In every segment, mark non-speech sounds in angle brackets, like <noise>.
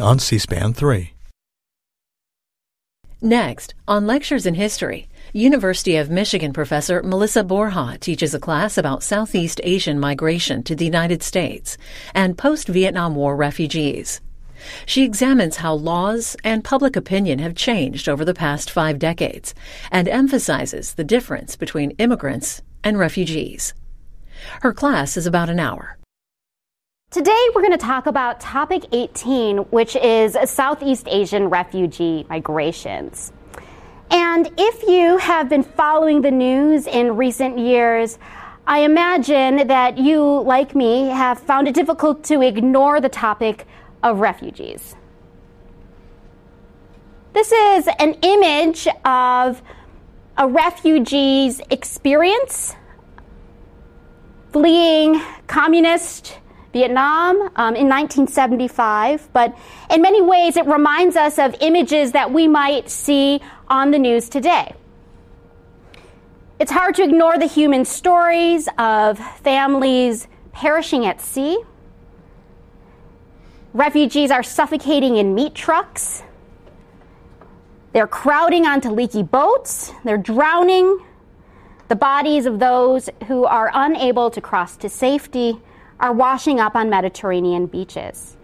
on C SPAN 3. Next, on Lectures in History, University of Michigan professor Melissa Borja teaches a class about Southeast Asian migration to the United States and post Vietnam War refugees. She examines how laws and public opinion have changed over the past five decades and emphasizes the difference between immigrants and refugees. Her class is about an hour. Today, we're going to talk about topic 18, which is Southeast Asian refugee migrations. And if you have been following the news in recent years, I imagine that you, like me, have found it difficult to ignore the topic of refugees. This is an image of a refugee's experience fleeing communist Vietnam um, in 1975, but in many ways it reminds us of images that we might see on the news today. It's hard to ignore the human stories of families perishing at sea. Refugees are suffocating in meat trucks. They're crowding onto leaky boats. They're drowning. The bodies of those who are unable to cross to safety are washing up on Mediterranean beaches.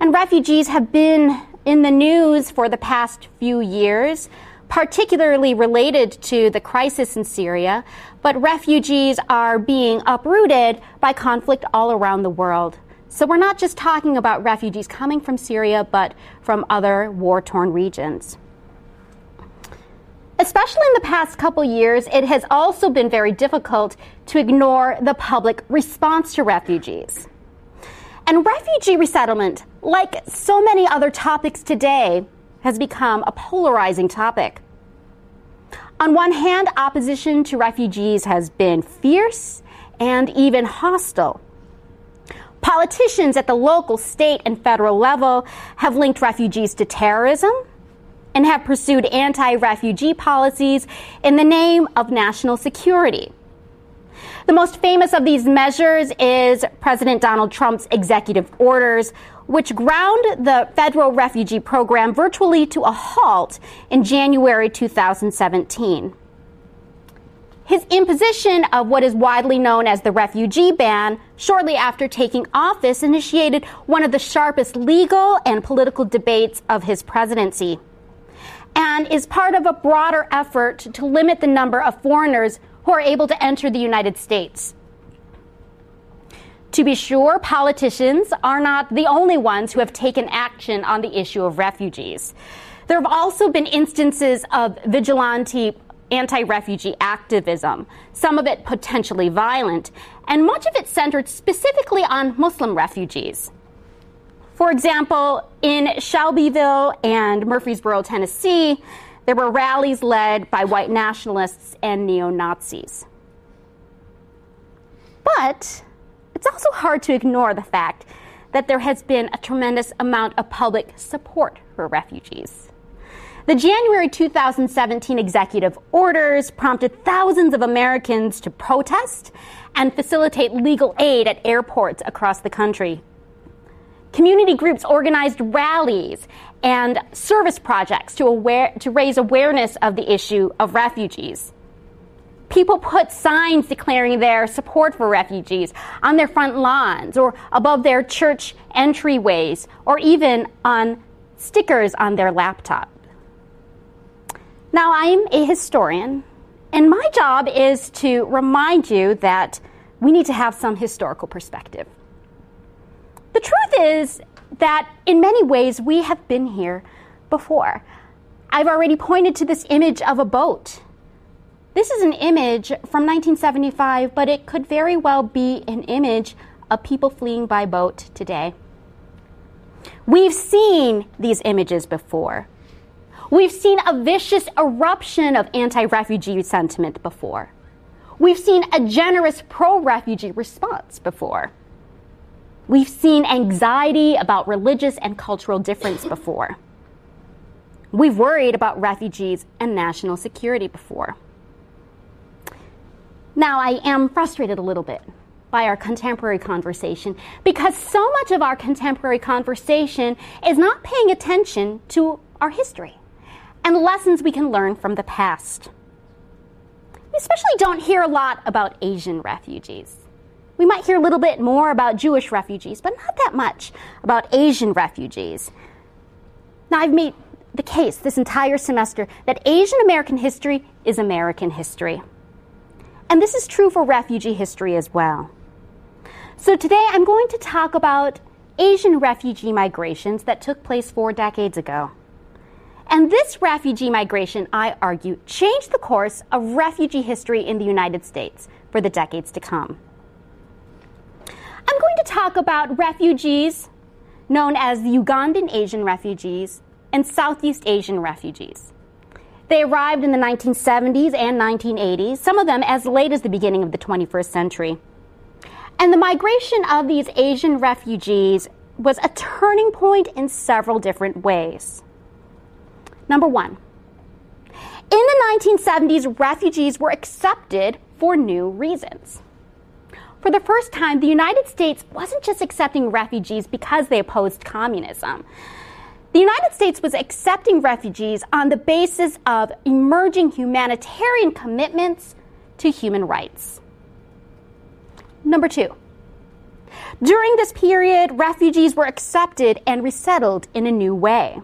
And refugees have been in the news for the past few years, particularly related to the crisis in Syria, but refugees are being uprooted by conflict all around the world. So we're not just talking about refugees coming from Syria, but from other war torn regions. Especially in the past couple years, it has also been very difficult to ignore the public response to refugees. And refugee resettlement, like so many other topics today, has become a polarizing topic. On one hand, opposition to refugees has been fierce and even hostile. Politicians at the local, state, and federal level have linked refugees to terrorism and have pursued anti refugee policies in the name of national security. The most famous of these measures is President Donald Trump's executive orders, which ground the federal refugee program virtually to a halt in January 2017. His imposition of what is widely known as the refugee ban shortly after taking office initiated one of the sharpest legal and political debates of his presidency and is part of a broader effort to limit the number of foreigners who are able to enter the United States. To be sure, politicians are not the only ones who have taken action on the issue of refugees. There have also been instances of vigilante anti refugee activism, some of it potentially violent, and much of it centered specifically on Muslim refugees. For example, in Shelbyville and Murfreesboro, Tennessee, there were rallies led by white nationalists and neo Nazis. But it's also hard to ignore the fact that there has been a tremendous amount of public support for refugees. The January 2017 executive orders prompted thousands of Americans to protest and facilitate legal aid at airports across the country. Community groups organized rallies and service projects to, aware, to raise awareness of the issue of refugees. People put signs declaring their support for refugees on their front lawns or above their church entryways or even on stickers on their laptop. Now, I'm a historian, and my job is to remind you that we need to have some historical perspective. The truth is that in many ways we have been here before. I've already pointed to this image of a boat. This is an image from 1975, but it could very well be an image of people fleeing by boat today. We've seen these images before. We've seen a vicious eruption of anti refugee sentiment before. We've seen a generous pro refugee response before. We've seen anxiety about religious and cultural difference before. We've worried about refugees and national security before. Now, I am frustrated a little bit by our contemporary conversation because so much of our contemporary conversation is not paying attention to our history and lessons we can learn from the past. We especially don't hear a lot about Asian refugees. We might hear a little bit more about Jewish refugees, but not that much about Asian refugees. Now, I've made the case this entire semester that Asian American history is American history. And this is true for refugee history as well. So today I'm going to talk about Asian refugee migrations that took place four decades ago. And this refugee migration, I argue, changed the course of refugee history in the United States for the decades to come. I'm going to talk about refugees known as the Ugandan Asian refugees and Southeast Asian refugees. They arrived in the 1970s and 1980s, some of them as late as the beginning of the 21st century. And the migration of these Asian refugees was a turning point in several different ways. Number one, in the 1970s, refugees were accepted for new reasons. For the first time, the United States wasn't just accepting refugees because they opposed communism. The United States was accepting refugees on the basis of emerging humanitarian commitments to human rights. Number two, during this period, refugees were accepted and resettled in a new way.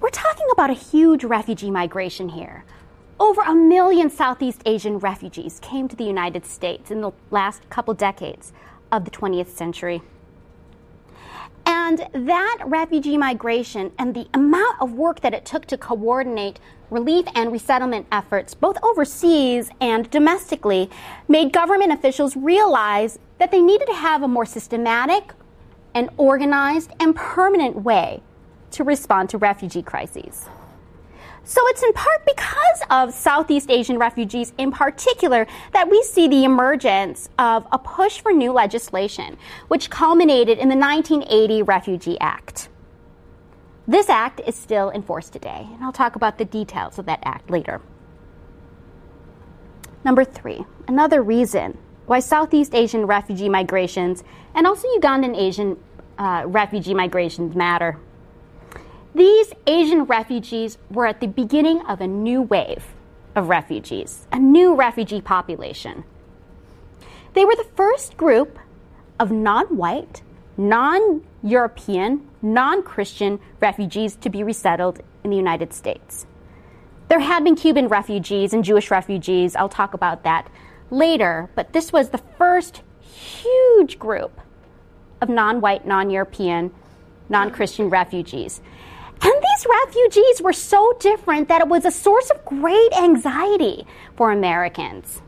We're talking about a huge refugee migration here. Over a million Southeast Asian refugees came to the United States in the last couple decades of the 20th century. And that refugee migration and the amount of work that it took to coordinate relief and resettlement efforts, both overseas and domestically, made government officials realize that they needed to have a more systematic and organized and permanent way to respond to refugee crises. So it's in part because of Southeast Asian refugees in particular that we see the emergence of a push for new legislation, which culminated in the 1980 Refugee Act. This act is still in force today, and I'll talk about the details of that act later. Number three, another reason why Southeast Asian refugee migrations and also Ugandan Asian uh, refugee migrations matter these Asian refugees were at the beginning of a new wave of refugees, a new refugee population. They were the first group of non white, non European, non Christian refugees to be resettled in the United States. There had been Cuban refugees and Jewish refugees. I'll talk about that later, but this was the first huge group of non white, non European, non Christian refugees. Refugees were so different that it was a source of great anxiety for Americans.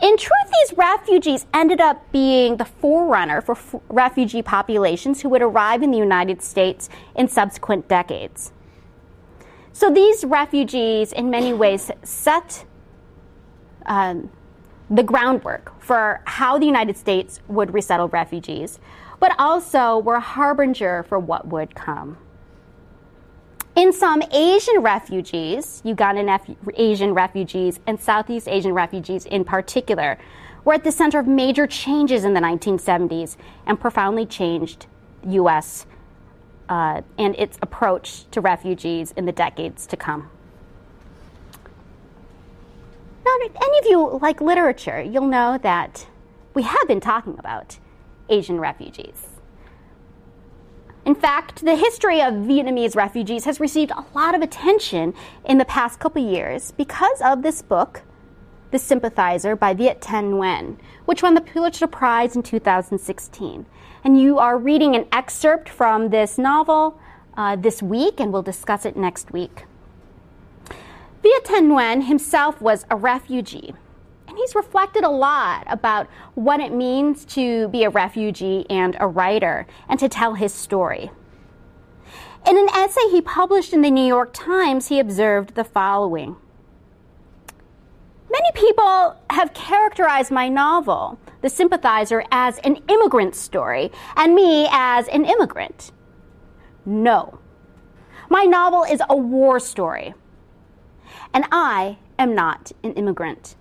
In truth, these refugees ended up being the forerunner for f- refugee populations who would arrive in the United States in subsequent decades. So these refugees, in many ways, set um, the groundwork for how the United States would resettle refugees, but also were a harbinger for what would come. In some Asian refugees, Ugandan Asian refugees, and Southeast Asian refugees in particular, were at the center of major changes in the 1970s and profoundly changed U.S. Uh, and its approach to refugees in the decades to come. Now, any of you like literature, you'll know that we have been talking about Asian refugees. In fact, the history of Vietnamese refugees has received a lot of attention in the past couple years because of this book, The Sympathizer by Viet Thanh Nguyen, which won the Pulitzer Prize in 2016. And you are reading an excerpt from this novel uh, this week, and we'll discuss it next week. Viet Thanh Nguyen himself was a refugee and he's reflected a lot about what it means to be a refugee and a writer and to tell his story. In an essay he published in the New York Times, he observed the following Many people have characterized my novel, The Sympathizer, as an immigrant story, and me as an immigrant. No. My novel is a war story, and I am not an immigrant.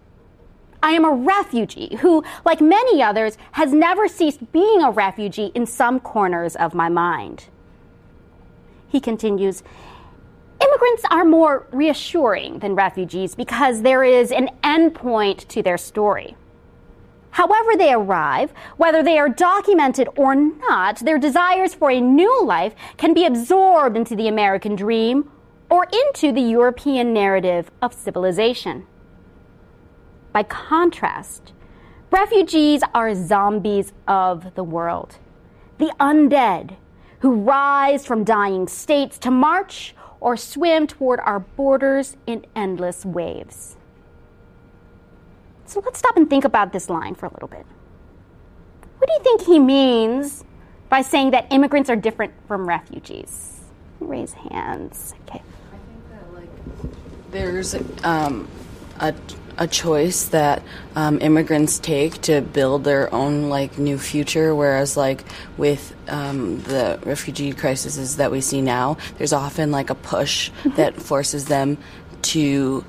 I am a refugee who, like many others, has never ceased being a refugee in some corners of my mind. He continues, Immigrants are more reassuring than refugees because there is an endpoint to their story. However, they arrive, whether they are documented or not, their desires for a new life can be absorbed into the American dream or into the European narrative of civilization. By contrast, refugees are zombies of the world, the undead who rise from dying states to march or swim toward our borders in endless waves. So let's stop and think about this line for a little bit. What do you think he means by saying that immigrants are different from refugees? Raise hands. Okay. I think that like there's um, a a choice that um, immigrants take to build their own like new future whereas like with um, the refugee crises that we see now there's often like a push mm-hmm. that forces them to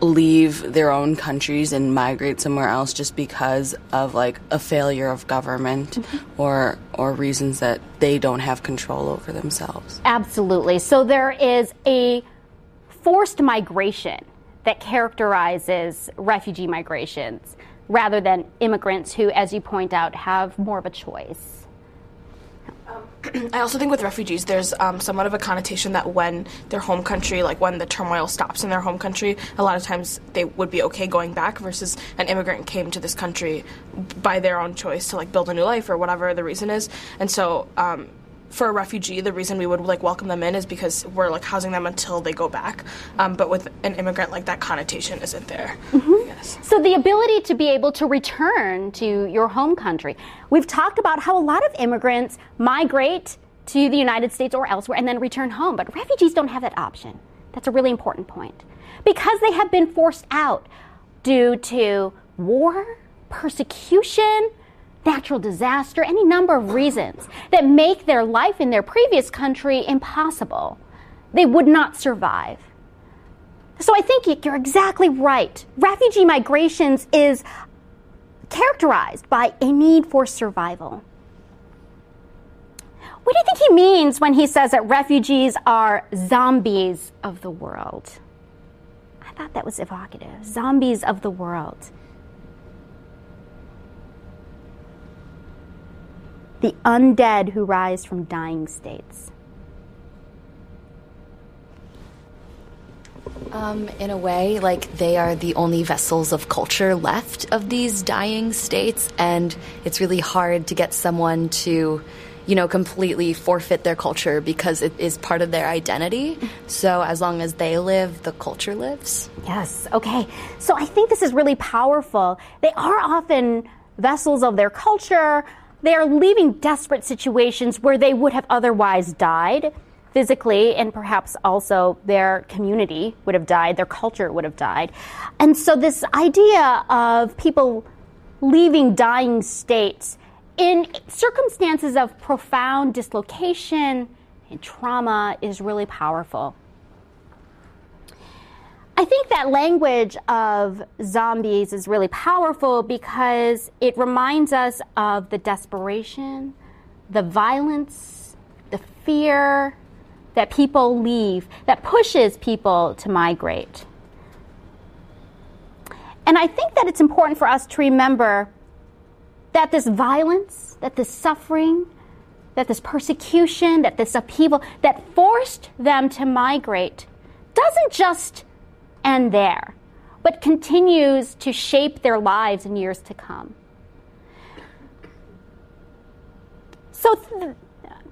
leave their own countries and migrate somewhere else just because of like a failure of government mm-hmm. or or reasons that they don't have control over themselves. Absolutely. So there is a forced migration that characterizes refugee migrations rather than immigrants who, as you point out, have more of a choice. Um, <clears throat> I also think with refugees, there's um, somewhat of a connotation that when their home country, like when the turmoil stops in their home country, a lot of times they would be okay going back versus an immigrant came to this country by their own choice to like build a new life or whatever the reason is. And so um, for a refugee, the reason we would like welcome them in is because we're like housing them until they go back. Um, but with an immigrant, like that connotation isn't there. Mm-hmm. So the ability to be able to return to your home country. We've talked about how a lot of immigrants migrate to the United States or elsewhere and then return home, but refugees don't have that option. That's a really important point because they have been forced out due to war, persecution natural disaster, any number of reasons that make their life in their previous country impossible. They would not survive. So I think you're exactly right. Refugee migrations is characterized by a need for survival. What do you think he means when he says that refugees are zombies of the world? I thought that was evocative. Zombies of the world. The undead who rise from dying states? Um, in a way, like they are the only vessels of culture left of these dying states, and it's really hard to get someone to, you know, completely forfeit their culture because it is part of their identity. So as long as they live, the culture lives. Yes, okay. So I think this is really powerful. They are often vessels of their culture, they are leaving desperate situations where they would have otherwise died physically, and perhaps also their community would have died, their culture would have died. And so, this idea of people leaving dying states in circumstances of profound dislocation and trauma is really powerful. I think that language of zombies is really powerful because it reminds us of the desperation, the violence, the fear that people leave, that pushes people to migrate. And I think that it's important for us to remember that this violence, that this suffering, that this persecution, that this upheaval that forced them to migrate doesn't just and there, but continues to shape their lives in years to come. So, th-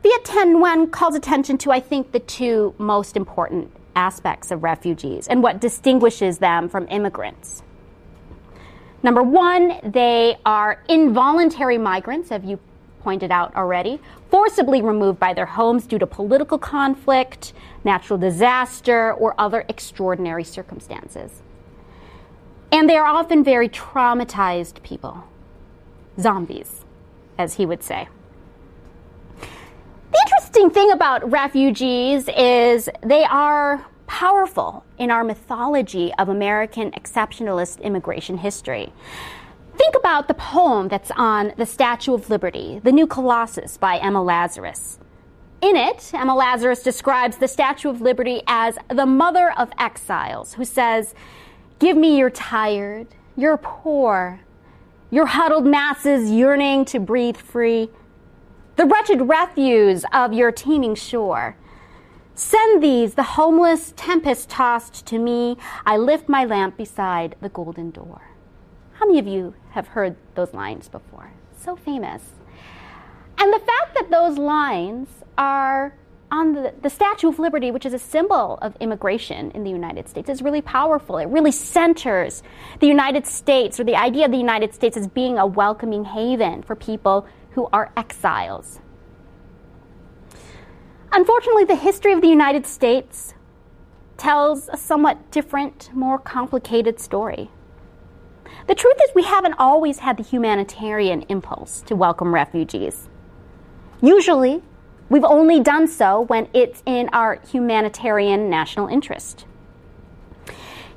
Viet Thanh Nguyen calls attention to, I think, the two most important aspects of refugees and what distinguishes them from immigrants. Number one, they are involuntary migrants, as you pointed out already, forcibly removed by their homes due to political conflict, natural disaster, or other extraordinary circumstances. And they are often very traumatized people, zombies, as he would say. The interesting thing about refugees is they are powerful in our mythology of American exceptionalist immigration history. Think about the poem that's on the Statue of Liberty, The New Colossus by Emma Lazarus. In it, Emma Lazarus describes the Statue of Liberty as the mother of exiles who says, Give me your tired, your poor, your huddled masses yearning to breathe free, the wretched refuse of your teeming shore. Send these, the homeless, tempest tossed, to me. I lift my lamp beside the golden door. How many of you have heard those lines before? So famous. And the fact that those lines are on the, the Statue of Liberty, which is a symbol of immigration in the United States, is really powerful. It really centers the United States or the idea of the United States as being a welcoming haven for people who are exiles. Unfortunately, the history of the United States tells a somewhat different, more complicated story. The truth is, we haven't always had the humanitarian impulse to welcome refugees. Usually, we've only done so when it's in our humanitarian national interest.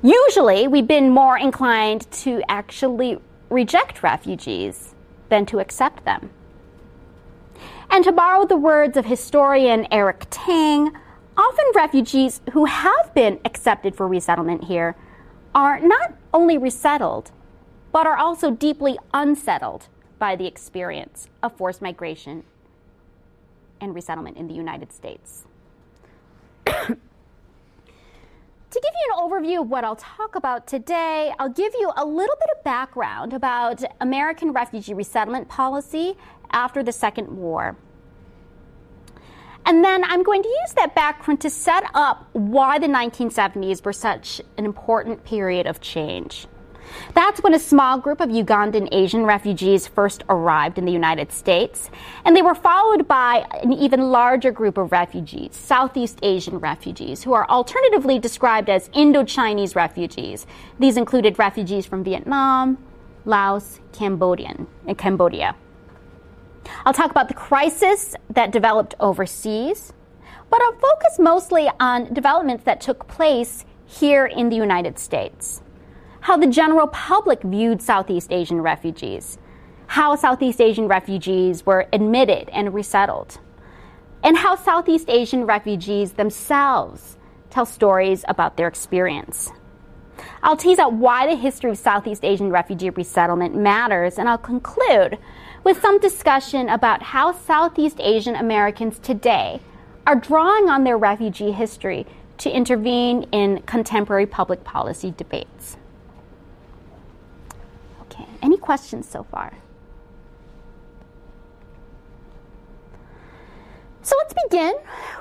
Usually, we've been more inclined to actually reject refugees than to accept them. And to borrow the words of historian Eric Tang, often refugees who have been accepted for resettlement here are not only resettled, but are also deeply unsettled by the experience of forced migration and resettlement in the United States. <coughs> to give you an overview of what I'll talk about today, I'll give you a little bit of background about American refugee resettlement policy after the Second War. And then I'm going to use that background to set up why the 1970s were such an important period of change. That's when a small group of Ugandan Asian refugees first arrived in the United States, and they were followed by an even larger group of refugees, Southeast Asian refugees, who are alternatively described as Indo-Chinese refugees. These included refugees from Vietnam, Laos, Cambodian, and Cambodia. I'll talk about the crisis that developed overseas, but I'll focus mostly on developments that took place here in the United States how the general public viewed Southeast Asian refugees, how Southeast Asian refugees were admitted and resettled, and how Southeast Asian refugees themselves tell stories about their experience. I'll tease out why the history of Southeast Asian refugee resettlement matters, and I'll conclude with some discussion about how Southeast Asian Americans today are drawing on their refugee history to intervene in contemporary public policy debates. Any questions so far? So let's begin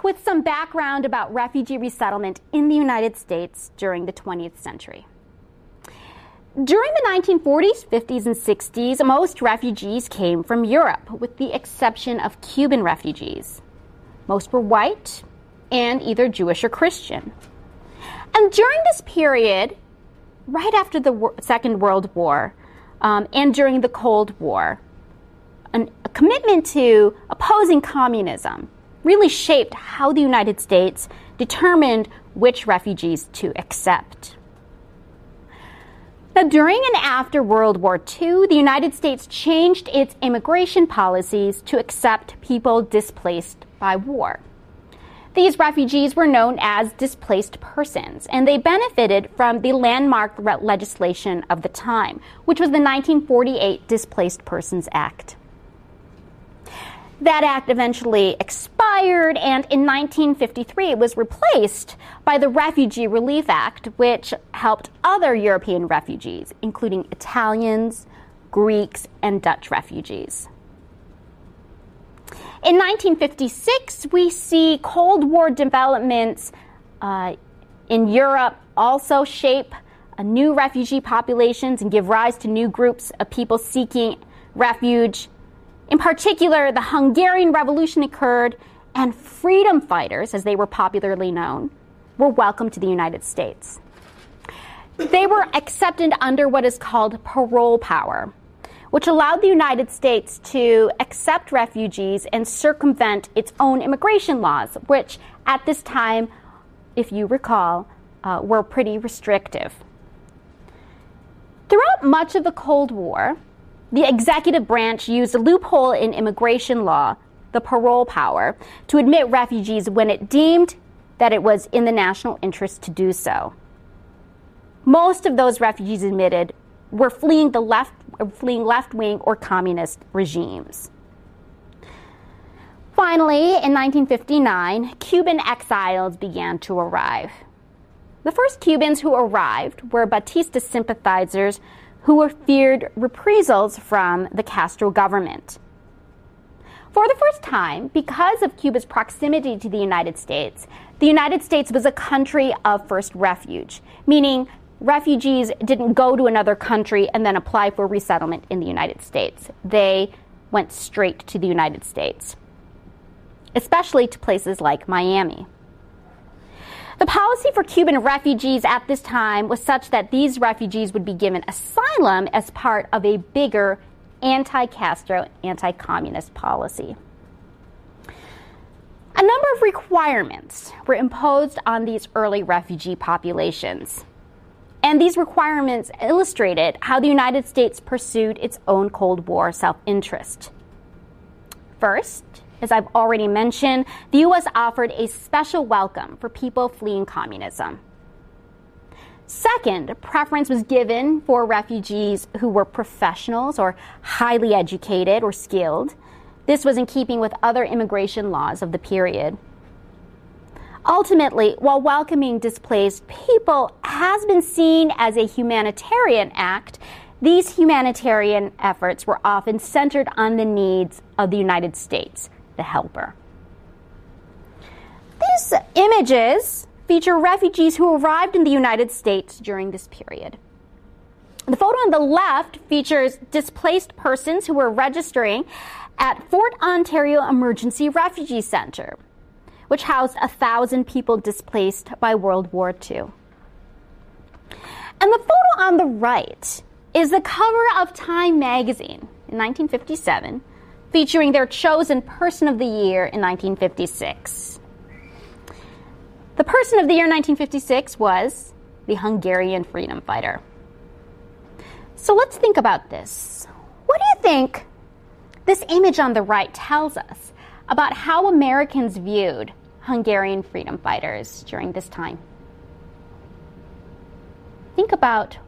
with some background about refugee resettlement in the United States during the 20th century. During the 1940s, 50s, and 60s, most refugees came from Europe, with the exception of Cuban refugees. Most were white and either Jewish or Christian. And during this period, right after the Second World War, um, and during the Cold War. An, a commitment to opposing communism really shaped how the United States determined which refugees to accept. Now, during and after World War II, the United States changed its immigration policies to accept people displaced by war. These refugees were known as displaced persons, and they benefited from the landmark legislation of the time, which was the 1948 Displaced Persons Act. That act eventually expired, and in 1953 it was replaced by the Refugee Relief Act, which helped other European refugees, including Italians, Greeks, and Dutch refugees. In 1956, we see Cold War developments uh, in Europe also shape new refugee populations and give rise to new groups of people seeking refuge. In particular, the Hungarian Revolution occurred, and freedom fighters, as they were popularly known, were welcomed to the United States. They were accepted under what is called parole power which allowed the United States to accept refugees and circumvent its own immigration laws, which at this time, if you recall, uh, were pretty restrictive. Throughout much of the Cold War, the executive branch used a loophole in immigration law, the parole power, to admit refugees when it deemed that it was in the national interest to do so. Most of those refugees admitted were fleeing the left, fleeing left-wing or communist regimes. Finally, in 1959, Cuban exiles began to arrive. The first Cubans who arrived were Batista sympathizers who were feared reprisals from the Castro government. For the first time, because of Cuba's proximity to the United States, the United States was a country of first refuge, meaning refugees didn't go to another country and then apply for resettlement in the United States. They went straight to the United States, especially to places like Miami. The policy for Cuban refugees at this time was such that these refugees would be given asylum as part of a bigger anti Castro, anti communist policy. A number of requirements were imposed on these early refugee populations. And these requirements illustrated how the United States pursued its own Cold War self interest. First, as I've already mentioned, the U.S. offered a special welcome for people fleeing communism. Second, preference was given for refugees who were professionals or highly educated or skilled. This was in keeping with other immigration laws of the period. Ultimately, while welcoming displaced people has been seen as a humanitarian act, these humanitarian efforts were often centered on the needs of the United States, the helper. These images feature refugees who arrived in the United States during this period. The photo on the left features displaced persons who were registering at Fort Ontario Emergency Refugee Center, which housed a thousand people displaced by World War II. And the photo on the right is the cover of Time magazine in 1957, featuring their chosen Person of the Year in 1956. The Person of the Year 1956 was the Hungarian freedom fighter. So let's think about this. What do you think this image on the right tells us about how Americans viewed Hungarian freedom fighters during this time? Think about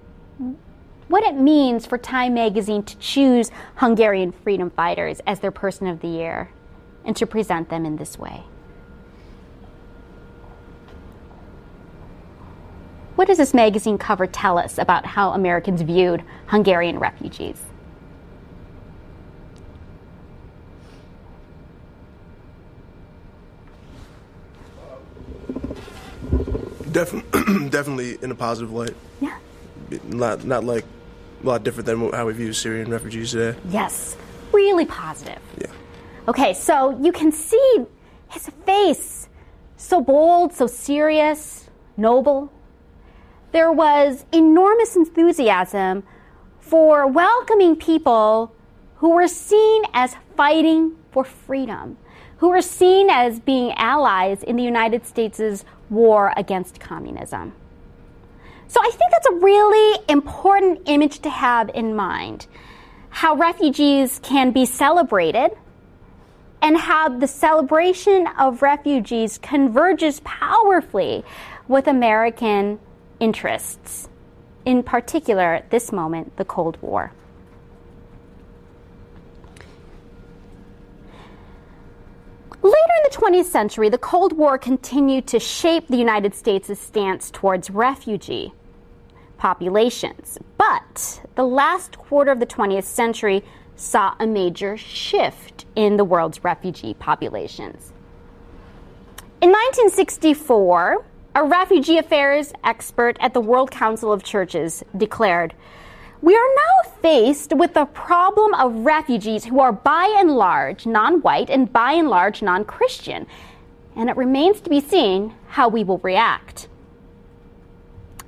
what it means for Time magazine to choose Hungarian freedom fighters as their person of the year and to present them in this way. What does this magazine cover tell us about how Americans viewed Hungarian refugees? Definitely, <clears throat> definitely in a positive light. Yeah. Not not like a lot different than how we view Syrian refugees today. Yes, really positive. Yeah. Okay, so you can see his face so bold, so serious, noble. There was enormous enthusiasm for welcoming people who were seen as fighting for freedom, who were seen as being allies in the United States' war against communism. So I think that's a really important image to have in mind. How refugees can be celebrated and how the celebration of refugees converges powerfully with American interests, in particular, this moment, the Cold War. Later in the 20th century, the Cold War continued to shape the United States' stance towards refugee populations. But the last quarter of the 20th century saw a major shift in the world's refugee populations. In 1964, a refugee affairs expert at the World Council of Churches declared we are now faced with the problem of refugees who are by and large non white and by and large non Christian, and it remains to be seen how we will react.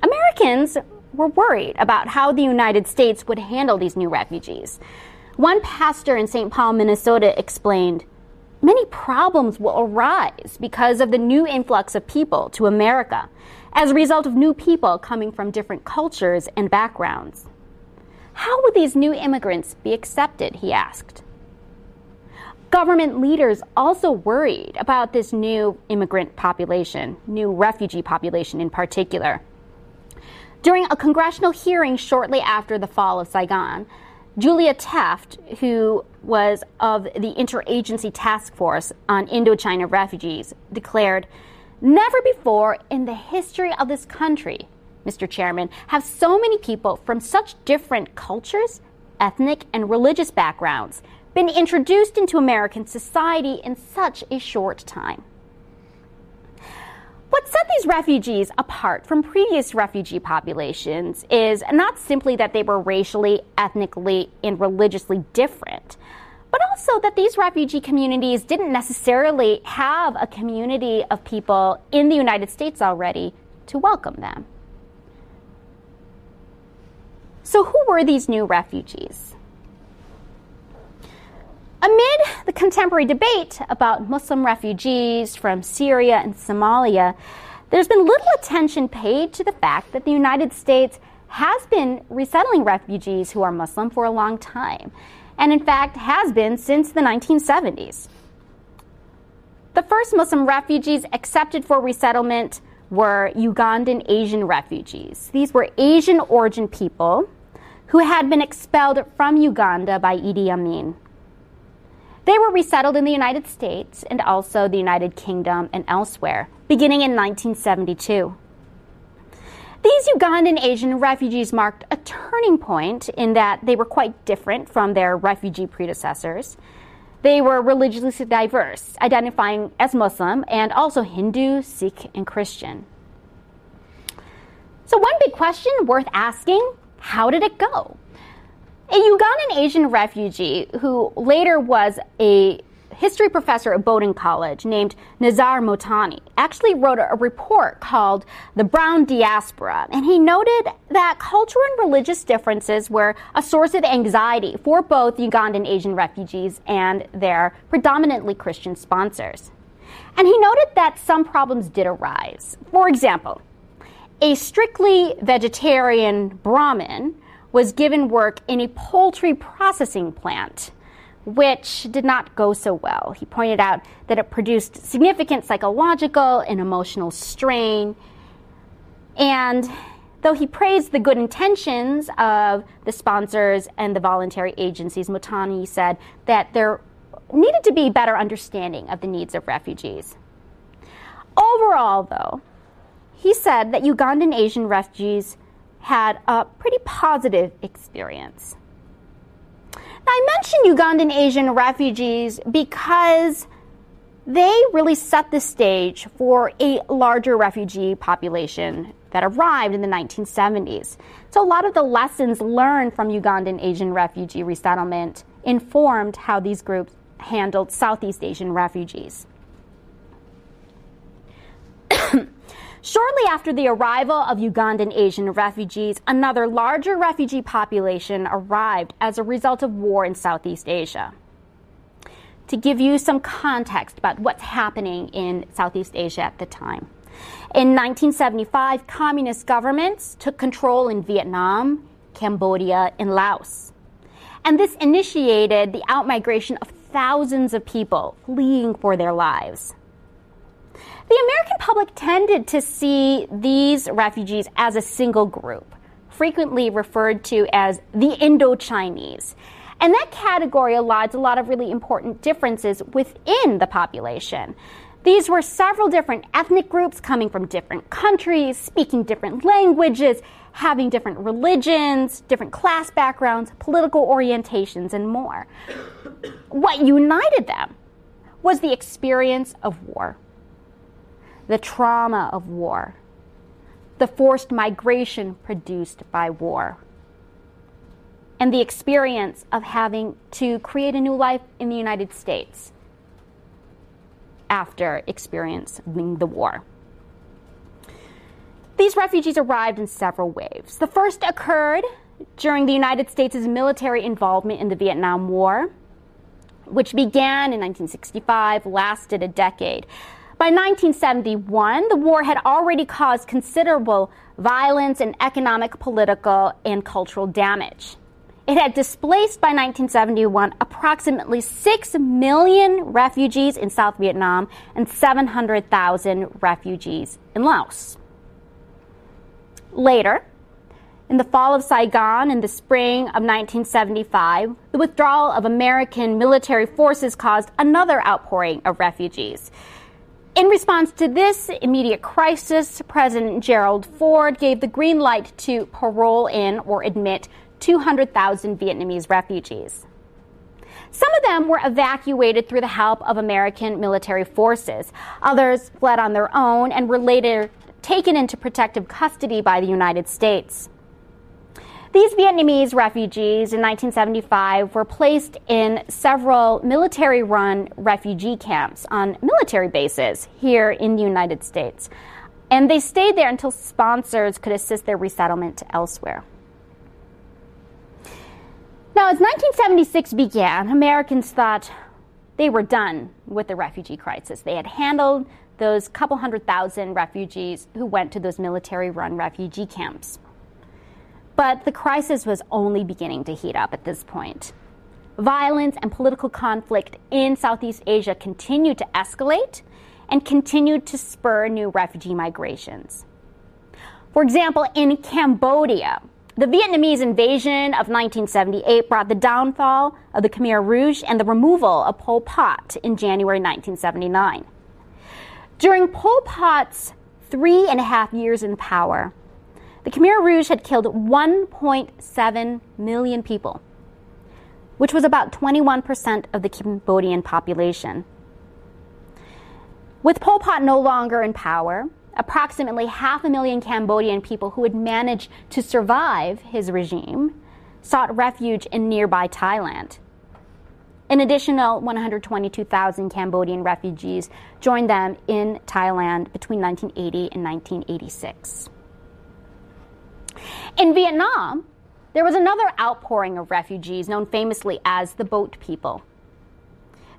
Americans were worried about how the United States would handle these new refugees. One pastor in St. Paul, Minnesota explained many problems will arise because of the new influx of people to America as a result of new people coming from different cultures and backgrounds. How would these new immigrants be accepted? He asked. Government leaders also worried about this new immigrant population, new refugee population in particular. During a congressional hearing shortly after the fall of Saigon, Julia Taft, who was of the Interagency Task Force on Indochina Refugees, declared, Never before in the history of this country, Mr. Chairman, have so many people from such different cultures, ethnic, and religious backgrounds been introduced into American society in such a short time. What set these refugees apart from previous refugee populations is not simply that they were racially, ethnically, and religiously different, but also that these refugee communities didn't necessarily have a community of people in the United States already to welcome them. So, who were these new refugees? Amid the contemporary debate about Muslim refugees from Syria and Somalia, there's been little attention paid to the fact that the United States has been resettling refugees who are Muslim for a long time, and in fact has been since the 1970s. The first Muslim refugees accepted for resettlement were Ugandan Asian refugees. These were Asian origin people who had been expelled from Uganda by Idi Amin. They were resettled in the United States and also the United Kingdom and elsewhere, beginning in 1972. These Ugandan Asian refugees marked a turning point in that they were quite different from their refugee predecessors. They were religiously diverse, identifying as Muslim and also Hindu, Sikh, and Christian. So, one big question worth asking how did it go? A Ugandan Asian refugee who later was a history professor at Bowdoin College named Nizar Motani actually wrote a report called The Brown Diaspora, and he noted that cultural and religious differences were a source of anxiety for both Ugandan Asian refugees and their predominantly Christian sponsors. And he noted that some problems did arise. For example, a strictly vegetarian Brahmin was given work in a poultry processing plant, which did not go so well. He pointed out that it produced significant psychological and emotional strain. And though he praised the good intentions of the sponsors and the voluntary agencies, Motani said that there needed to be better understanding of the needs of refugees. Overall, though, he said that Ugandan Asian refugees had a pretty positive experience. Now, I mentioned Ugandan Asian refugees because they really set the stage for a larger refugee population that arrived in the 1970s. So, a lot of the lessons learned from Ugandan Asian refugee resettlement informed how these groups handled Southeast Asian refugees. Shortly after the arrival of Ugandan Asian refugees, another larger refugee population arrived as a result of war in Southeast Asia. To give you some context about what's happening in Southeast Asia at the time. In 1975, communist governments took control in Vietnam, Cambodia, and Laos. And this initiated the outmigration of thousands of people fleeing for their lives. The American public tended to see these refugees as a single group, frequently referred to as the Indo-Chinese. And that category allows a lot of really important differences within the population. These were several different ethnic groups coming from different countries, speaking different languages, having different religions, different class backgrounds, political orientations, and more. What united them was the experience of war the trauma of war, the forced migration produced by war, and the experience of having to create a new life in the United States after experiencing the war. These refugees arrived in several waves. The first occurred during the United States' military involvement in the Vietnam War. which began in 1965, lasted a decade. By 1971, the war had already caused considerable violence and economic, political, and cultural damage. It had displaced by 1971 approximately 6 million refugees in South Vietnam and 700,000 refugees in Laos. Later, in the fall of Saigon in the spring of 1975, the withdrawal of American military forces caused another outpouring of refugees. In response to this immediate crisis, President Gerald Ford gave the green light to parole in or admit 200,000 Vietnamese refugees. Some of them were evacuated through the help of American military forces. Others fled on their own and were later taken into protective custody by the United States. These Vietnamese refugees in 1975 were placed in several military run refugee camps on military bases here in the United States. And they stayed there until sponsors could assist their resettlement elsewhere. Now, as 1976 began, Americans thought they were done with the refugee crisis. They had handled those couple hundred thousand refugees who went to those military run refugee camps. But the crisis was only beginning to heat up at this point. Violence and political conflict in Southeast Asia continued to escalate and continued to spur new refugee migrations. For example, in Cambodia, the Vietnamese invasion of 1978 brought the downfall of the Khmer Rouge and the removal of Pol Pot in January 1979. During Pol Pot's three and a half years in power, the Khmer Rouge had killed 1.7 million people, which was about 21% of the Cambodian population. With Pol Pot no longer in power, approximately half a million Cambodian people who had managed to survive his regime sought refuge in nearby Thailand. An additional 122,000 Cambodian refugees joined them in Thailand between 1980 and 1986. In Vietnam, there was another outpouring of refugees known famously as the Boat People.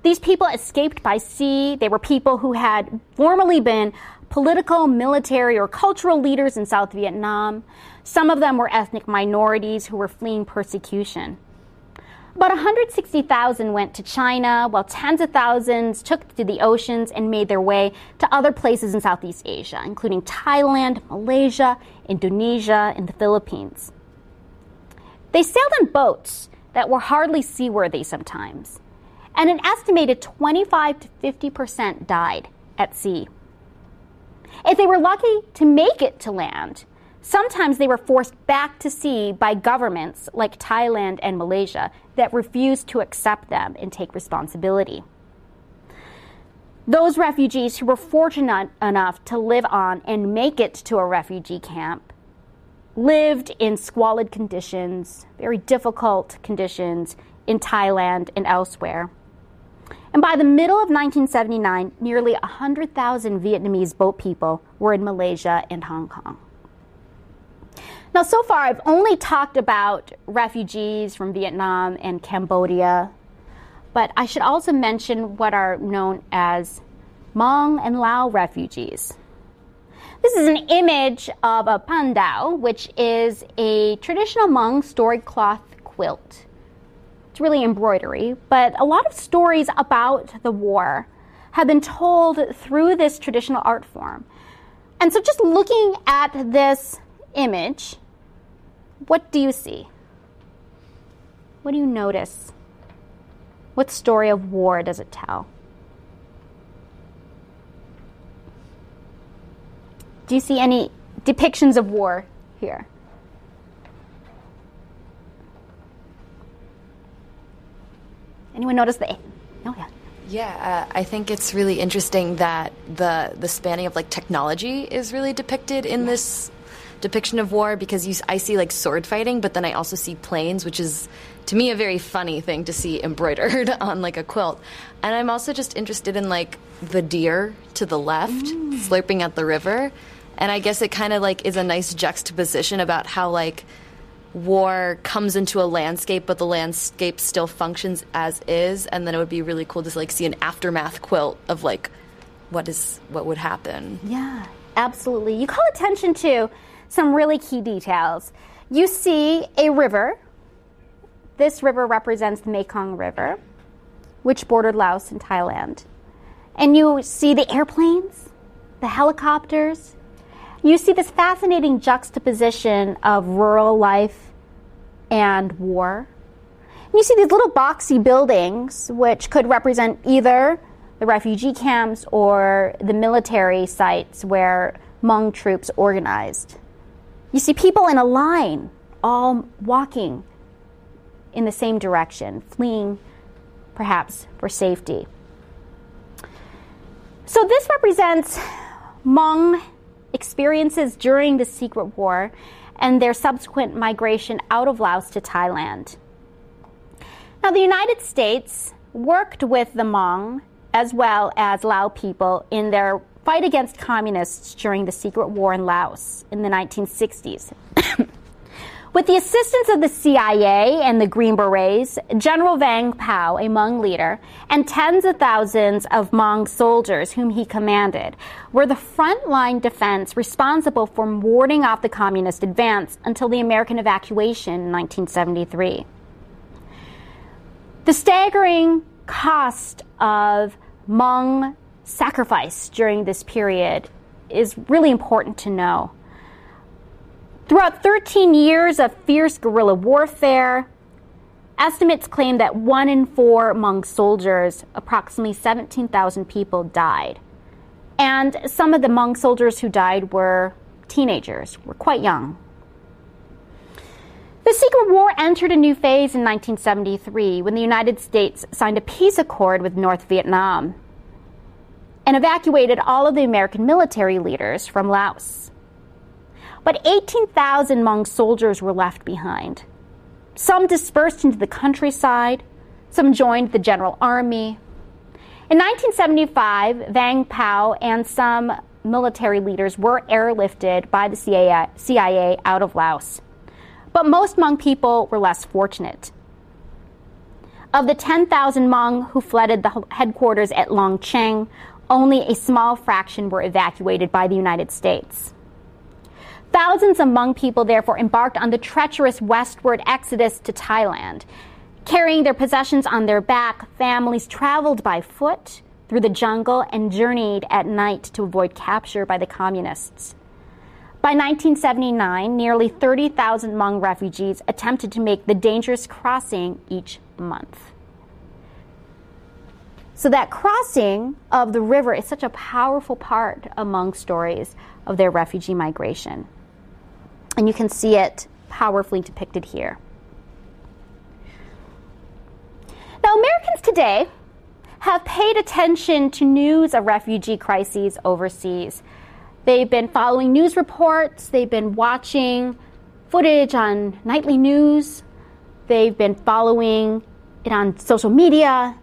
These people escaped by sea. They were people who had formerly been political, military, or cultural leaders in South Vietnam. Some of them were ethnic minorities who were fleeing persecution. About 160,000 went to China, while tens of thousands took to the oceans and made their way to other places in Southeast Asia, including Thailand, Malaysia, Indonesia, and the Philippines. They sailed in boats that were hardly seaworthy sometimes, and an estimated 25 to 50 percent died at sea. If they were lucky to make it to land, sometimes they were forced back to sea by governments like Thailand and Malaysia that refused to accept them and take responsibility. Those refugees who were fortunate enough to live on and make it to a refugee camp lived in squalid conditions, very difficult conditions in Thailand and elsewhere. And by the middle of 1979, nearly 100,000 Vietnamese boat people were in Malaysia and Hong Kong. Now, so far, I've only talked about refugees from Vietnam and Cambodia, but I should also mention what are known as Hmong and Lao refugees. This is an image of a pan dao, which is a traditional Hmong story cloth quilt It's really embroidery, but a lot of stories about the war have been told through this traditional art form. And so, just looking at this image, what do you see? What do you notice? What story of war does it tell? Do you see any depictions of war here? Anyone notice the? Oh yeah. Yeah, uh, I think it's really interesting that the the spanning of like technology is really depicted in this depiction of war because you, I see like sword fighting, but then I also see planes, which is to me a very funny thing to see embroidered <laughs> on like a quilt. And I'm also just interested in like the deer to the left mm. slurping at the river, and I guess it kind of like is a nice juxtaposition about how like war comes into a landscape, but the landscape still functions as is, and then it would be really cool to like see an aftermath quilt of like what is what would happen. Yeah, absolutely. You call attention to some really key details. You see a river. This river represents the Mekong River, which bordered Laos and Thailand. And you see the airplanes, the helicopters. You see this fascinating juxtaposition of rural life and war. And you see these little boxy buildings, which could represent either the refugee camps or the military sites where Hmong troops organized. You see people in a line, all walking in the same direction, fleeing perhaps for safety. So this represents Hmong experiences during the Secret War and their subsequent migration out of Laos to Thailand. Now, the United States worked with the Hmong as well as Lao people in their fight against communists during the secret war in Laos in the 1960s. <coughs> With the assistance of the CIA and the Green Berets, General Vang Pao, a Hmong leader, and tens of thousands of Hmong soldiers whom he commanded, were the frontline defense responsible for warding off the communist advance until the American evacuation in 1973. The staggering cost of Hmong sacrifice during this period is really important to know. Throughout 13 years of fierce guerrilla warfare, estimates claim that one in four Hmong soldiers, approximately 17,000 people, died. And some of the Hmong soldiers who died were teenagers, were quite young. The Secret War entered a new phase in 1973 when the United States signed a peace accord with North Vietnam and evacuated all of the American military leaders from Laos. But 18,000 Hmong soldiers were left behind. Some dispersed into the countryside, some joined the General Army. In 1975, Vang Pao and some military leaders were airlifted by the CIA, out of Laos. But most Hmong people were less fortunate. Of the 10,000 Hmong who fled the headquarters at Long Cheng, only a small fraction were evacuated by the United States. Thousands of Hmong people therefore embarked on the treacherous westward exodus to Thailand. Carrying their possessions on their back, families traveled by foot through the jungle and journeyed at night to avoid capture by the communists. By 1979, nearly 30,000 Hmong refugees attempted to make the dangerous crossing each month. So that crossing of the river is such a powerful part among stories of their refugee migration. And you can see it powerfully depicted here. Now, Americans today have paid attention to news of refugee crises overseas. They've been following news reports, they've been watching footage on nightly news, they've been following it on social media,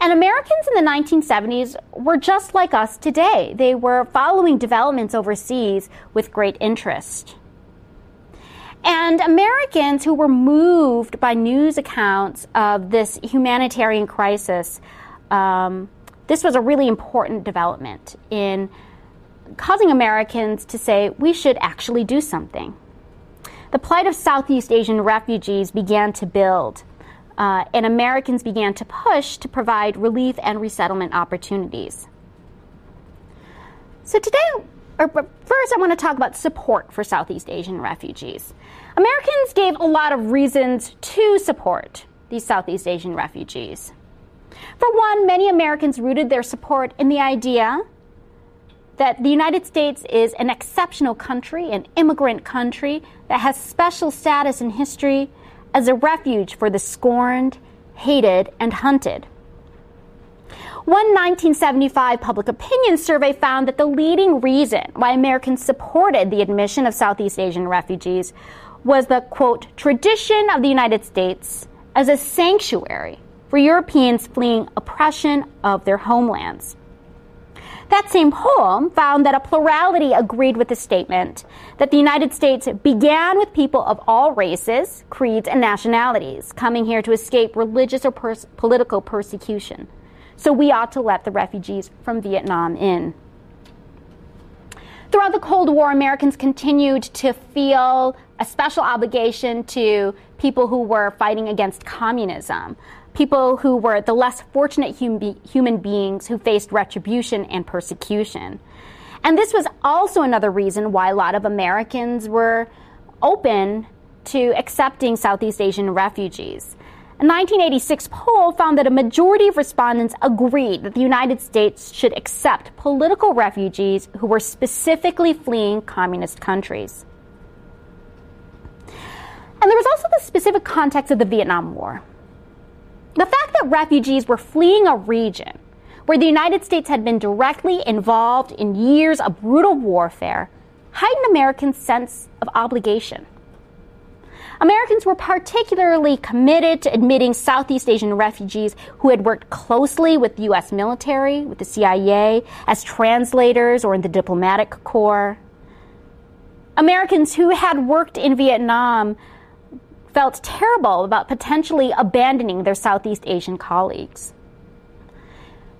and Americans in the 1970s were just like us today. They were following developments overseas with great interest. And Americans who were moved by news accounts of this humanitarian crisis, um, this was a really important development in causing Americans to say we should actually do something. The plight of Southeast Asian refugees began to build uh, and Americans began to push to provide relief and resettlement opportunities. So, today, or first, I want to talk about support for Southeast Asian refugees. Americans gave a lot of reasons to support these Southeast Asian refugees. For one, many Americans rooted their support in the idea that the United States is an exceptional country, an immigrant country that has special status in history as a refuge for the scorned, hated, and hunted. One 1975 public opinion survey found that the leading reason why Americans supported the admission of Southeast Asian refugees was the quote, tradition of the United States as a sanctuary for Europeans fleeing oppression of their homelands. That same poll found that a plurality agreed with the statement that the United States began with people of all races, creeds, and nationalities coming here to escape religious or pers- political persecution. So we ought to let the refugees from Vietnam in. Throughout the Cold War, Americans continued to feel a special obligation to people who were fighting against communism, people who were the less fortunate hum- human beings who faced retribution and persecution. And this was also another reason why a lot of Americans were open to accepting Southeast Asian refugees. A 1986 poll found that a majority of respondents agreed that the United States should accept political refugees who were specifically fleeing communist countries. And there was also the specific context of the Vietnam War. The fact that refugees were fleeing a region where the United States had been directly involved in years of brutal warfare heightened Americans' sense of obligation. Americans were particularly committed to admitting Southeast Asian refugees who had worked closely with the U.S. military, with the CIA, as translators or in the diplomatic corps. Americans who had worked in Vietnam felt terrible about potentially abandoning their Southeast Asian colleagues.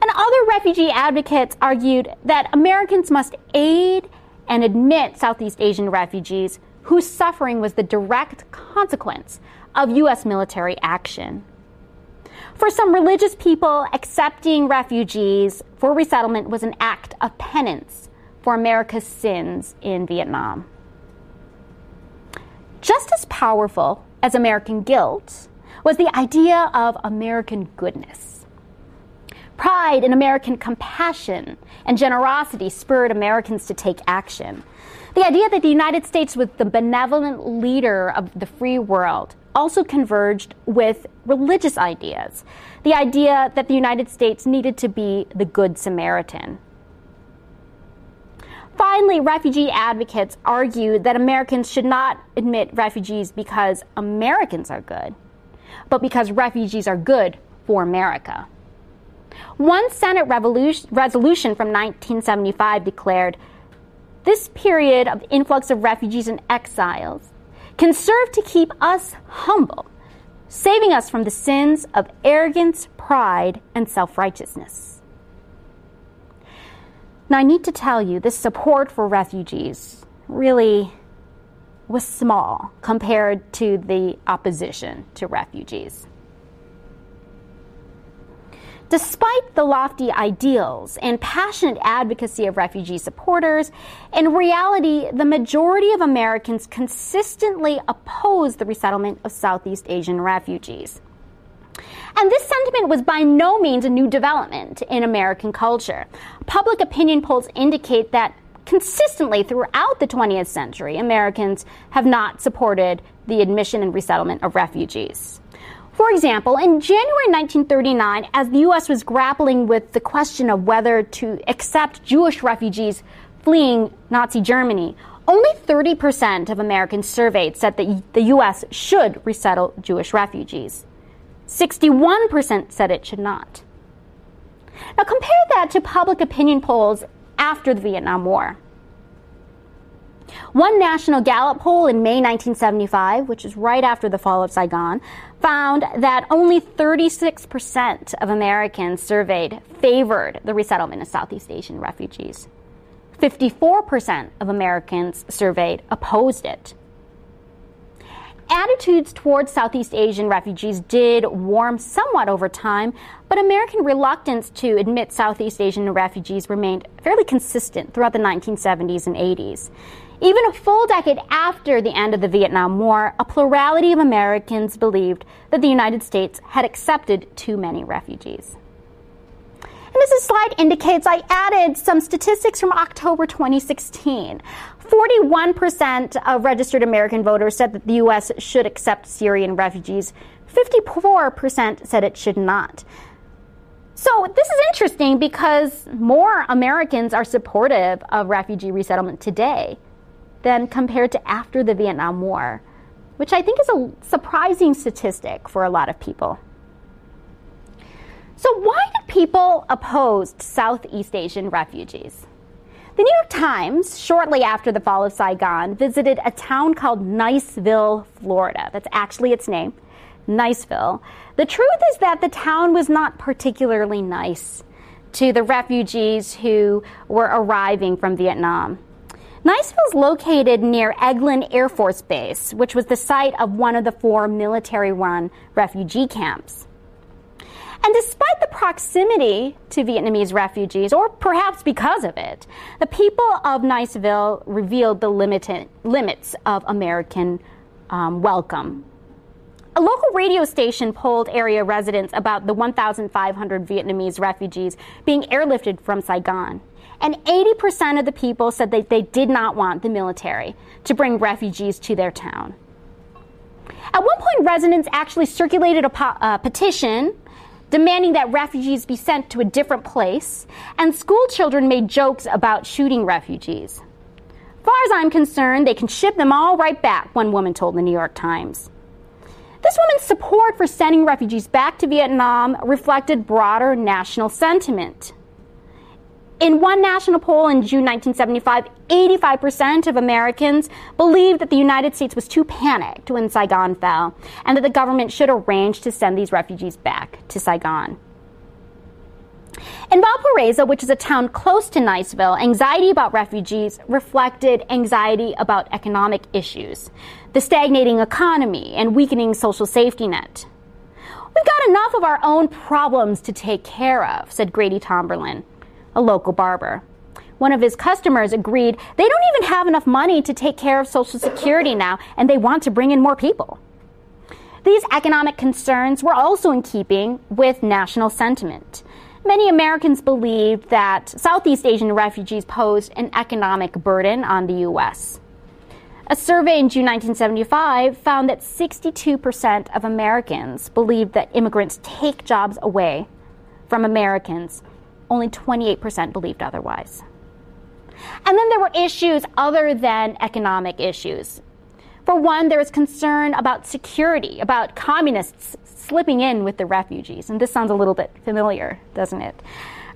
And other refugee advocates argued that Americans must aid and admit Southeast Asian refugees whose suffering was the direct consequence of U.S. military action. For some religious people, accepting refugees for resettlement was an act of penance for America's sins in Vietnam. Just as powerful as American guilt was the idea of American goodness. Pride in American compassion and generosity spurred Americans to take action. The idea that the United States was the benevolent leader of the free world also converged with religious ideas. The idea that the United States needed to be the Good Samaritan. Finally, refugee advocates argued that Americans should not admit refugees because Americans are good, but because refugees are good for America. One Senate resolution from 1975 declared this period of influx of refugees and exiles can serve to keep us humble, saving us from the sins of arrogance, pride, and self righteousness. Now, I need to tell you, this support for refugees really was small compared to the opposition to refugees. Despite the lofty ideals and passionate advocacy of refugee supporters, in reality, the majority of Americans consistently oppose the resettlement of Southeast Asian refugees. And this sentiment was by no means a new development in American culture. Public opinion polls indicate that consistently throughout the 20th century, Americans have not supported the admission and resettlement of refugees. For example, in January 1939, as the U.S. was grappling with the question of whether to accept Jewish refugees fleeing Nazi Germany, only 30% of Americans surveyed said that the U.S. should resettle Jewish refugees. 61% said it should not. Now compare that to public opinion polls after the Vietnam War. One national Gallup poll in May 1975, which is right after the fall of Saigon, found that only 36% of Americans surveyed favored the resettlement of Southeast Asian refugees. 54% of Americans surveyed opposed it. Attitudes towards Southeast Asian refugees did warm somewhat over time, but American reluctance to admit Southeast Asian refugees remained fairly consistent throughout the 1970s and 80s. Even a full decade after the end of the Vietnam War, a plurality of Americans believed that the United States had accepted too many refugees. And as this slide indicates, I added some statistics from October 2016. 41% of registered American voters said that the U.S. should accept Syrian refugees. 54% said it should not. So this is interesting because more Americans are supportive of refugee resettlement today than compared to after the Vietnam War, which I think is a surprising statistic for a lot of people. So, why do people oppose Southeast Asian refugees? The New York Times, shortly after the fall of Saigon, visited a town called Niceville, Florida. That's actually its name, Niceville. The truth is that the town was not particularly nice to the refugees who were arriving from Vietnam. Niceville is located near Eglin Air Force Base, which was the site of one of the four military run refugee camps. And despite the proximity to Vietnamese refugees, or perhaps because of it, the people of Niceville revealed the limited, limits of American um, welcome. A local radio station polled area residents about the 1,500 Vietnamese refugees being airlifted from Saigon. And 80% of the people said that they did not want the military to bring refugees to their town. At one point, residents actually circulated a po- uh, petition demanding that refugees be sent to a different place, and school children made jokes about shooting refugees. Far as I'm concerned, they can ship them all right back, one woman told the New York Times. This woman's support for sending refugees back to Vietnam reflected broader national sentiment. In one national poll in June 1975, 85% of Americans believed that the United States was too panicked when Saigon fell and that the government should arrange to send these refugees back to Saigon. In Valparaiso, which is a town close to Niceville, anxiety about refugees reflected anxiety about economic issues, the stagnating economy, and weakening social safety net. We've got enough of our own problems to take care of, said Grady Tomberlin, a local barber. One of his customers agreed they don't even have enough money to take care of Social Security now, and they want to bring in more people. These economic concerns were also in keeping with national sentiment. Many Americans believed that Southeast Asian refugees posed an economic burden on the U.S. A survey in June 1975 found that 62% of Americans believed that immigrants take jobs away from Americans only 28% believed otherwise. And then there were issues other than economic issues. For one, there was concern about security, about communists slipping in with the refugees. And this sounds a little bit familiar, doesn't it?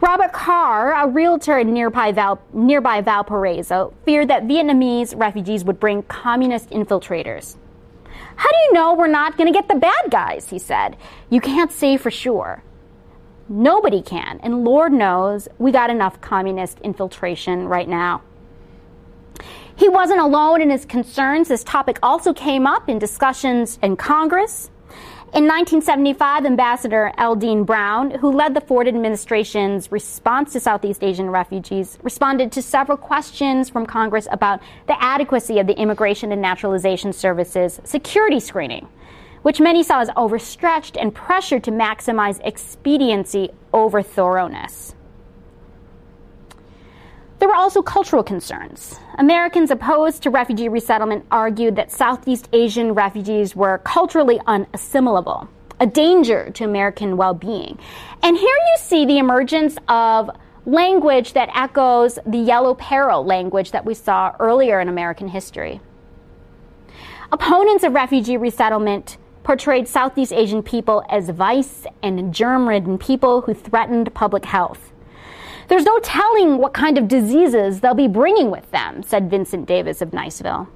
Robert Carr, a realtor nearby, Val- nearby Valparaiso, feared that Vietnamese refugees would bring communist infiltrators. How do you know we're not going to get the bad guys? He said. You can't say for sure. Nobody can. And Lord knows we got enough communist infiltration right now. He wasn't alone in his concerns. This topic also came up in discussions in Congress. In 1975, Ambassador L. Dean Brown, who led the Ford administration's response to Southeast Asian refugees, responded to several questions from Congress about the adequacy of the Immigration and Naturalization Service's security screening which many saw as overstretched and pressured to maximize expediency over thoroughness. There were also cultural concerns. Americans opposed to refugee resettlement argued that Southeast Asian refugees were culturally unassimilable, a danger to American well being. And here you see the emergence of language that echoes the yellow peril language that we saw earlier in American history. Opponents of refugee resettlement portrayed Southeast Asian people as vice and germ ridden people who threatened public health. There's no telling what kind of diseases they'll be bringing with them, said Vincent Davis of Niceville.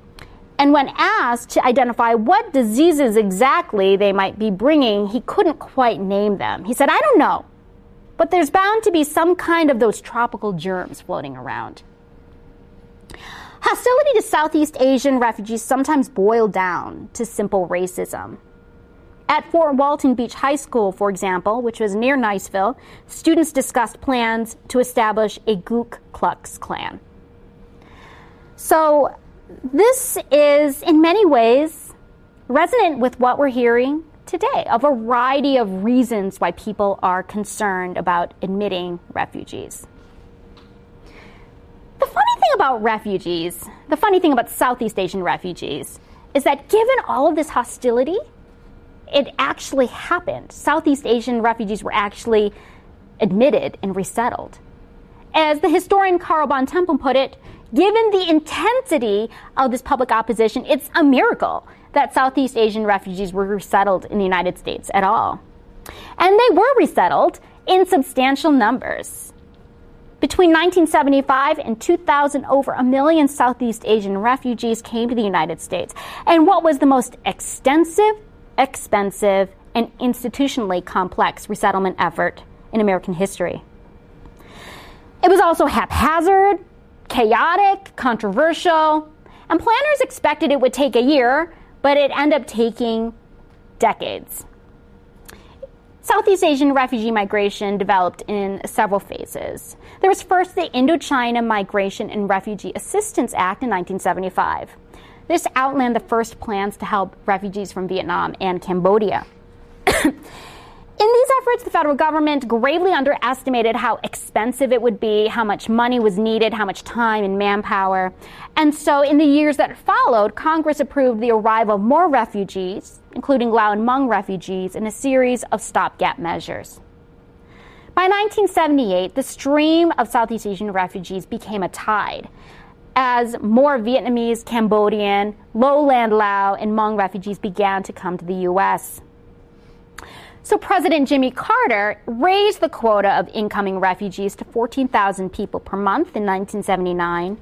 And when asked to identify what diseases exactly they might be bringing, he couldn't quite name them. He said, I don't know, but there's bound to be some kind of those tropical germs floating around. Hostility to Southeast Asian refugees sometimes boiled down to simple racism. At Fort Walton Beach High School, for example, which was near Niceville, students discussed plans to establish a Ku Klux Klan. So, this is in many ways resonant with what we're hearing today a variety of reasons why people are concerned about admitting refugees. The funny thing about refugees, the funny thing about Southeast Asian refugees, is that given all of this hostility, it actually happened. Southeast Asian refugees were actually admitted and resettled. As the historian Carl Bon Tempo put it, given the intensity of this public opposition, it's a miracle that Southeast Asian refugees were resettled in the United States at all. And they were resettled in substantial numbers. Between 1975 and 2000, over a million Southeast Asian refugees came to the United States. And what was the most extensive, expensive, and institutionally complex resettlement effort in American history? It was also haphazard, chaotic, controversial, and planners expected it would take a year, but it ended up taking decades. Southeast Asian refugee migration developed in several phases. There was first the Indochina Migration and Refugee Assistance Act in 1975. This outlined the first plans to help refugees from Vietnam and Cambodia. <coughs> In these efforts, the federal government gravely underestimated how expensive it would be, how much money was needed, how much time and manpower. And so, in the years that followed, Congress approved the arrival of more refugees, including Lao and Hmong refugees, in a series of stopgap measures. By 1978, the stream of Southeast Asian refugees became a tide as more Vietnamese, Cambodian, lowland Lao, and Hmong refugees began to come to the U.S. So President Jimmy Carter raised the quota of incoming refugees to 14,000 people per month in 1979.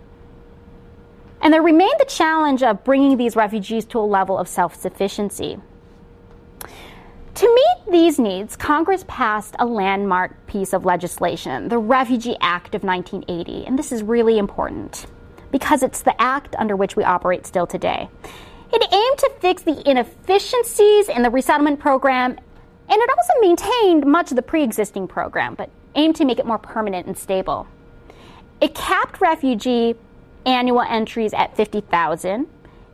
And there remained the challenge of bringing these refugees to a level of self sufficiency. To meet these needs, Congress passed a landmark piece of legislation, the Refugee Act of 1980. And this is really important because it's the act under which we operate still today. It aimed to fix the inefficiencies in the resettlement program and it also maintained much of the pre existing program, but aimed to make it more permanent and stable. It capped refugee annual entries at 50,000.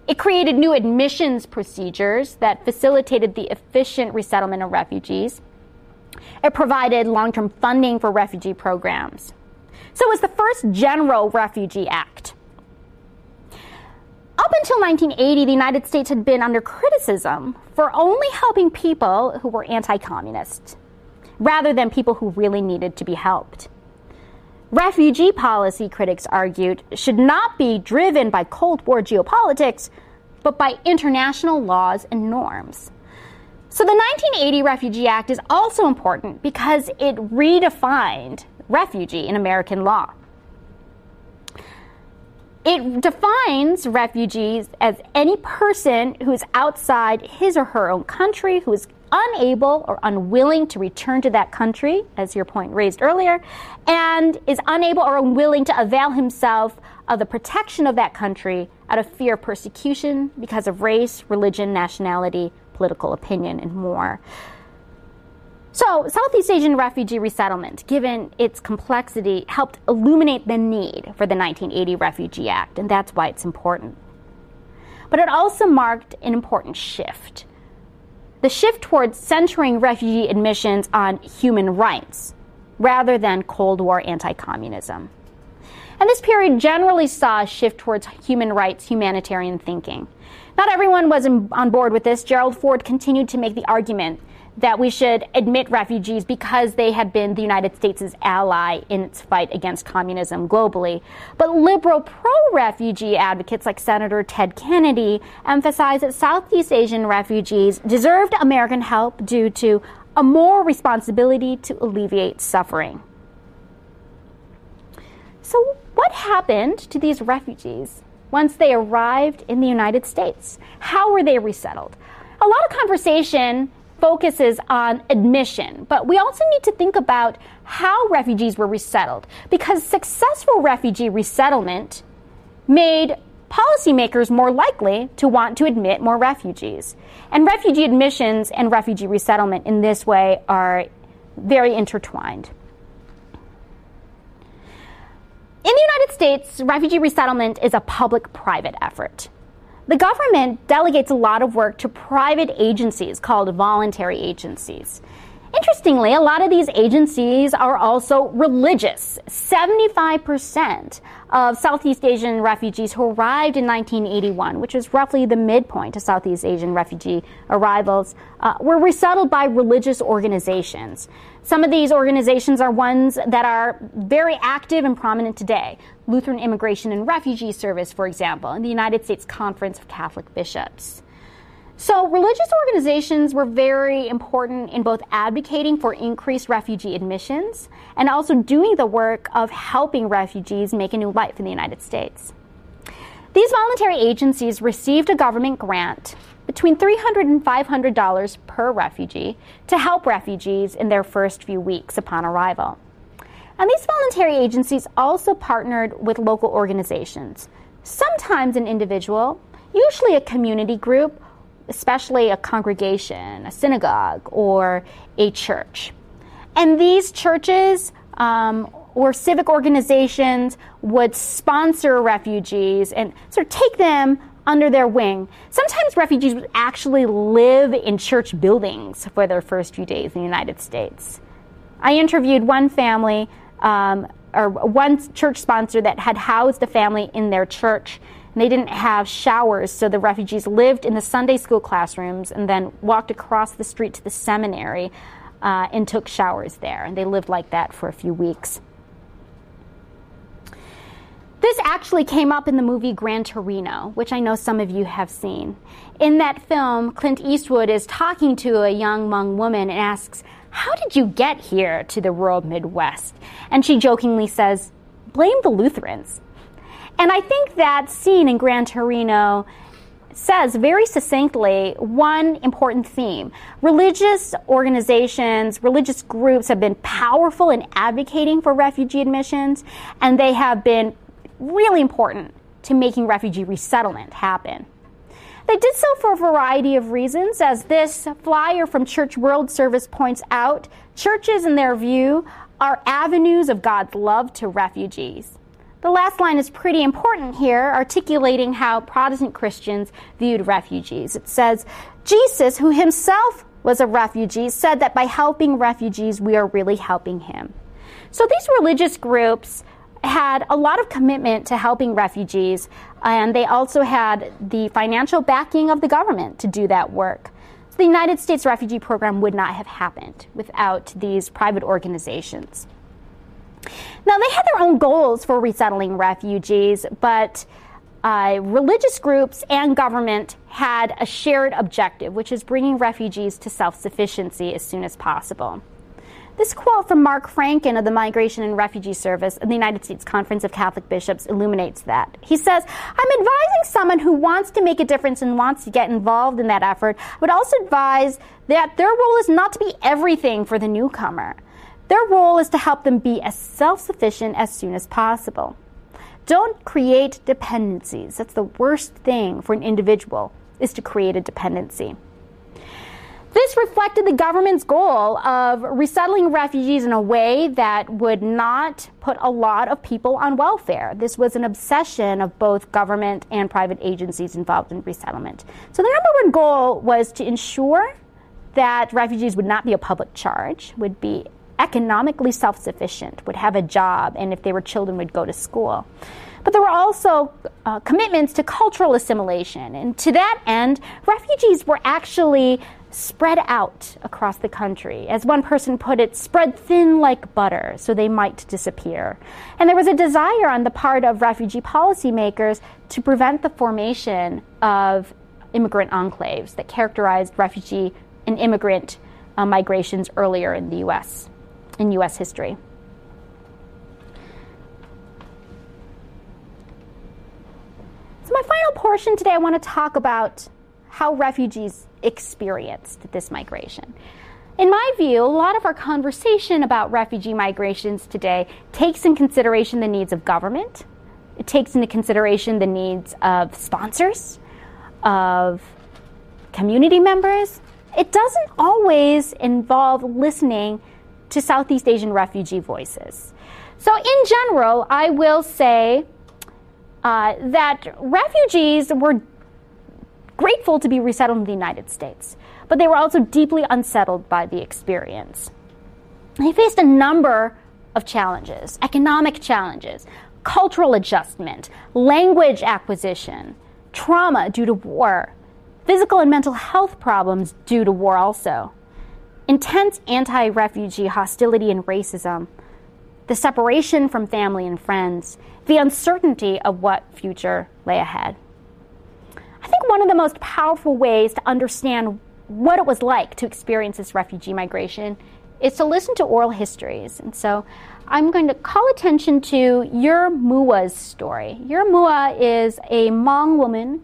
It created new admissions procedures that facilitated the efficient resettlement of refugees. It provided long term funding for refugee programs. So it was the first general refugee act. Up until 1980, the United States had been under criticism for only helping people who were anti communist, rather than people who really needed to be helped. Refugee policy, critics argued, should not be driven by Cold War geopolitics, but by international laws and norms. So the 1980 Refugee Act is also important because it redefined refugee in American law. It defines refugees as any person who is outside his or her own country, who is unable or unwilling to return to that country, as your point raised earlier, and is unable or unwilling to avail himself of the protection of that country out of fear of persecution because of race, religion, nationality, political opinion, and more. So, Southeast Asian refugee resettlement, given its complexity, helped illuminate the need for the 1980 Refugee Act, and that's why it's important. But it also marked an important shift the shift towards centering refugee admissions on human rights rather than Cold War anti communism. And this period generally saw a shift towards human rights, humanitarian thinking. Not everyone was on board with this. Gerald Ford continued to make the argument that we should admit refugees because they had been the United States' ally in its fight against communism globally. But liberal pro refugee advocates like Senator Ted Kennedy emphasized that Southeast Asian refugees deserved American help due to a moral responsibility to alleviate suffering. So, what happened to these refugees once they arrived in the United States? How were they resettled? A lot of conversation focuses on admission, but we also need to think about how refugees were resettled because successful refugee resettlement made policymakers more likely to want to admit more refugees. And refugee admissions and refugee resettlement in this way are very intertwined. In the United States, refugee resettlement is a public private effort. The government delegates a lot of work to private agencies called voluntary agencies. Interestingly, a lot of these agencies are also religious. 75% of Southeast Asian refugees who arrived in 1981, which is roughly the midpoint of Southeast Asian refugee arrivals, uh, were resettled by religious organizations. Some of these organizations are ones that are very active and prominent today. Lutheran Immigration and Refugee Service, for example, and the United States Conference of Catholic Bishops. So, religious organizations were very important in both advocating for increased refugee admissions and also doing the work of helping refugees make a new life in the United States. These voluntary agencies received a government grant between $300 and $500 per refugee to help refugees in their first few weeks upon arrival. And these voluntary agencies also partnered with local organizations, sometimes an individual, usually a community group especially a congregation, a synagogue, or a church. And these churches um, or civic organizations would sponsor refugees and sort of take them under their wing. Sometimes refugees would actually live in church buildings for their first few days in the United States. I interviewed one family, um, or one church sponsor that had housed a family in their church and they didn't have showers, so the refugees lived in the Sunday school classrooms and then walked across the street to the seminary uh, and took showers there. And they lived like that for a few weeks. This actually came up in the movie Gran Torino, which I know some of you have seen. In that film, Clint Eastwood is talking to a young Hmong woman and asks, How did you get here to the rural Midwest? And she jokingly says, Blame the Lutherans. And I think that scene in Gran Torino says very succinctly one important theme. Religious organizations, religious groups have been powerful in advocating for refugee admissions, and they have been really important to making refugee resettlement happen. They did so for a variety of reasons. As this flyer from Church World Service points out, churches, in their view, are avenues of God's love to refugees. The last line is pretty important here, articulating how Protestant Christians viewed refugees. It says, Jesus, who himself was a refugee, said that by helping refugees, we are really helping him. So these religious groups had a lot of commitment to helping refugees, and they also had the financial backing of the government to do that work. So the United States Refugee Program would not have happened without these private organizations. Now, they had their own goals for resettling refugees, but uh, religious groups and government had a shared objective, which is bringing refugees to self sufficiency as soon as possible. This quote from Mark Franken of the Migration and Refugee Service of the United States Conference of Catholic Bishops illuminates that. He says, I'm advising someone who wants to make a difference and wants to get involved in that effort, but also advise that their role is not to be everything for the newcomer. Their role is to help them be as self sufficient as soon as possible. Don't create dependencies. That's the worst thing for an individual is to create a dependency. This reflected the government's goal of resettling refugees in a way that would not put a lot of people on welfare. This was an obsession of both government and private agencies involved in resettlement. So the number one goal was to ensure that refugees would not be a public charge, would be economically self sufficient, would have a job, and if they were children, would go to school. But there were also uh, commitments to cultural assimilation. And to that end, refugees were actually spread out across the country. As one person put it, spread thin like butter so they might disappear. And there was a desire on the part of refugee policymakers to prevent the formation of immigrant enclaves that characterized refugee and immigrant uh, migrations earlier in the U.S in U.S. history. So, my final portion today, I want to talk about how refugees experienced this migration. In my view, a lot of our conversation about refugee migrations today takes in consideration the needs of government, it takes into consideration the needs of sponsors, of community members. It doesn't always involve listening to Southeast Asian refugee voices. So, in general, I will say uh, that refugees were grateful to be resettled in the United States, but they were also deeply unsettled by the experience. They faced a number of challenges economic challenges, cultural adjustment, language acquisition, trauma due to war, physical and mental health problems due to war, also intense anti refugee hostility and racism, the separation from family and friends, the uncertainty of what future lay ahead. I think one of the most powerful ways to understand what it was like to experience this refugee migration is to listen to oral histories. And so I'm going to call attention to Yer Mua's story. Yer Mua is a Hmong woman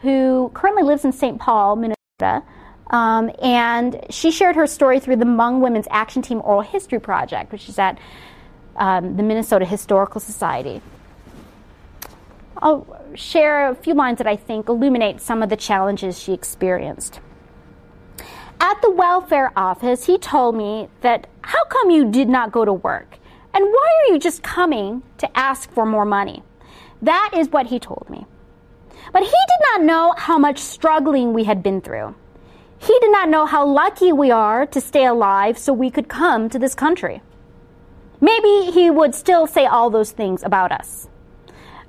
who currently lives in St. Paul, Minnesota. Um, and she shared her story through the Hmong Women's Action Team Oral History Project, which is at um, the Minnesota Historical Society. I'll share a few lines that I think illuminate some of the challenges she experienced. At the welfare office, he told me that how come you did not go to work? And why are you just coming to ask for more money? That is what he told me. But he did not know how much struggling we had been through. He did not know how lucky we are to stay alive so we could come to this country. Maybe he would still say all those things about us.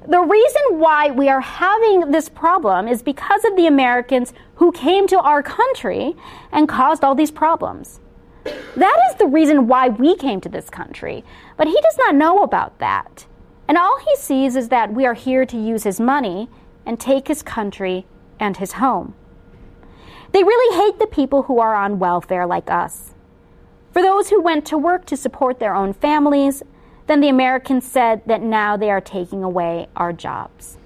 The reason why we are having this problem is because of the Americans who came to our country and caused all these problems. That is the reason why we came to this country, but he does not know about that. And all he sees is that we are here to use his money and take his country and his home. They really hate the people who are on welfare like us. For those who went to work to support their own families, then the Americans said that now they are taking away our jobs.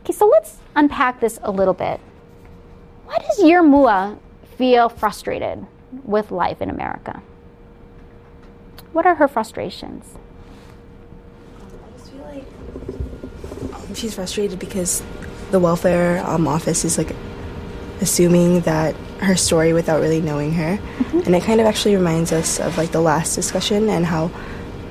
Okay, so let's unpack this a little bit. Why does Yer Mua feel frustrated with life in America? What are her frustrations? I just feel like um, she's frustrated because the welfare um, office is like assuming that her story without really knowing her, mm-hmm. and it kind of actually reminds us of like the last discussion and how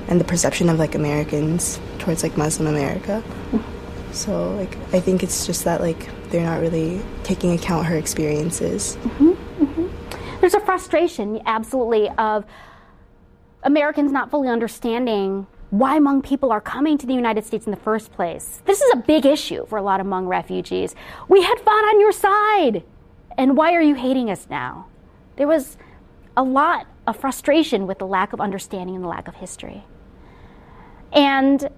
and the perception of like Americans towards like Muslim America. <laughs> So like I think it's just that like they're not really taking account her experiences. Mm-hmm, mm-hmm. There's a frustration, absolutely, of Americans not fully understanding why Hmong people are coming to the United States in the first place. This is a big issue for a lot of Hmong refugees. We had fought on your side, and why are you hating us now? There was a lot of frustration with the lack of understanding and the lack of history. And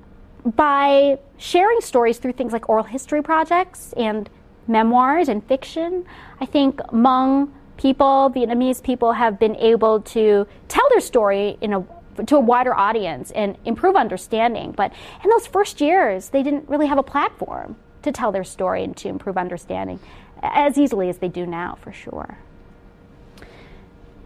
by sharing stories through things like oral history projects and memoirs and fiction, I think Hmong people, Vietnamese people, have been able to tell their story in a to a wider audience and improve understanding. But in those first years, they didn't really have a platform to tell their story and to improve understanding as easily as they do now, for sure.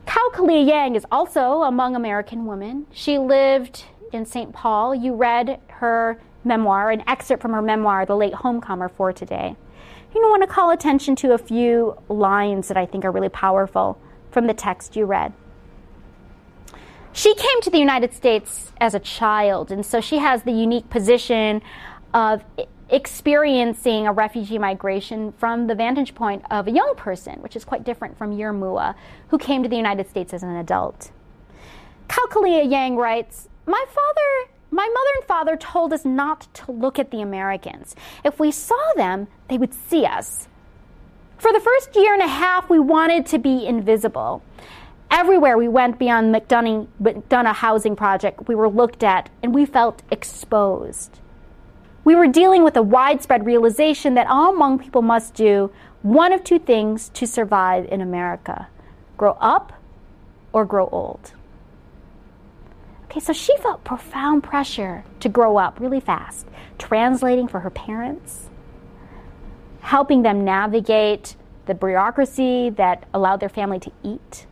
Kao Kalia Yang is also a Hmong American woman. She lived in St. Paul. You read her memoir, an excerpt from her memoir, The Late Homecomer, for today. You want to call attention to a few lines that I think are really powerful from the text you read. She came to the United States as a child, and so she has the unique position of experiencing a refugee migration from the vantage point of a young person, which is quite different from Yer Mua, who came to the United States as an adult. Kao Kalia Yang writes, my father, my mother and father told us not to look at the Americans. If we saw them, they would see us. For the first year and a half, we wanted to be invisible. Everywhere we went beyond McDonough, McDonough Housing Project, we were looked at and we felt exposed. We were dealing with a widespread realization that all Hmong people must do one of two things to survive in America grow up or grow old. Okay, so she felt profound pressure to grow up really fast, translating for her parents, helping them navigate the bureaucracy that allowed their family to eat.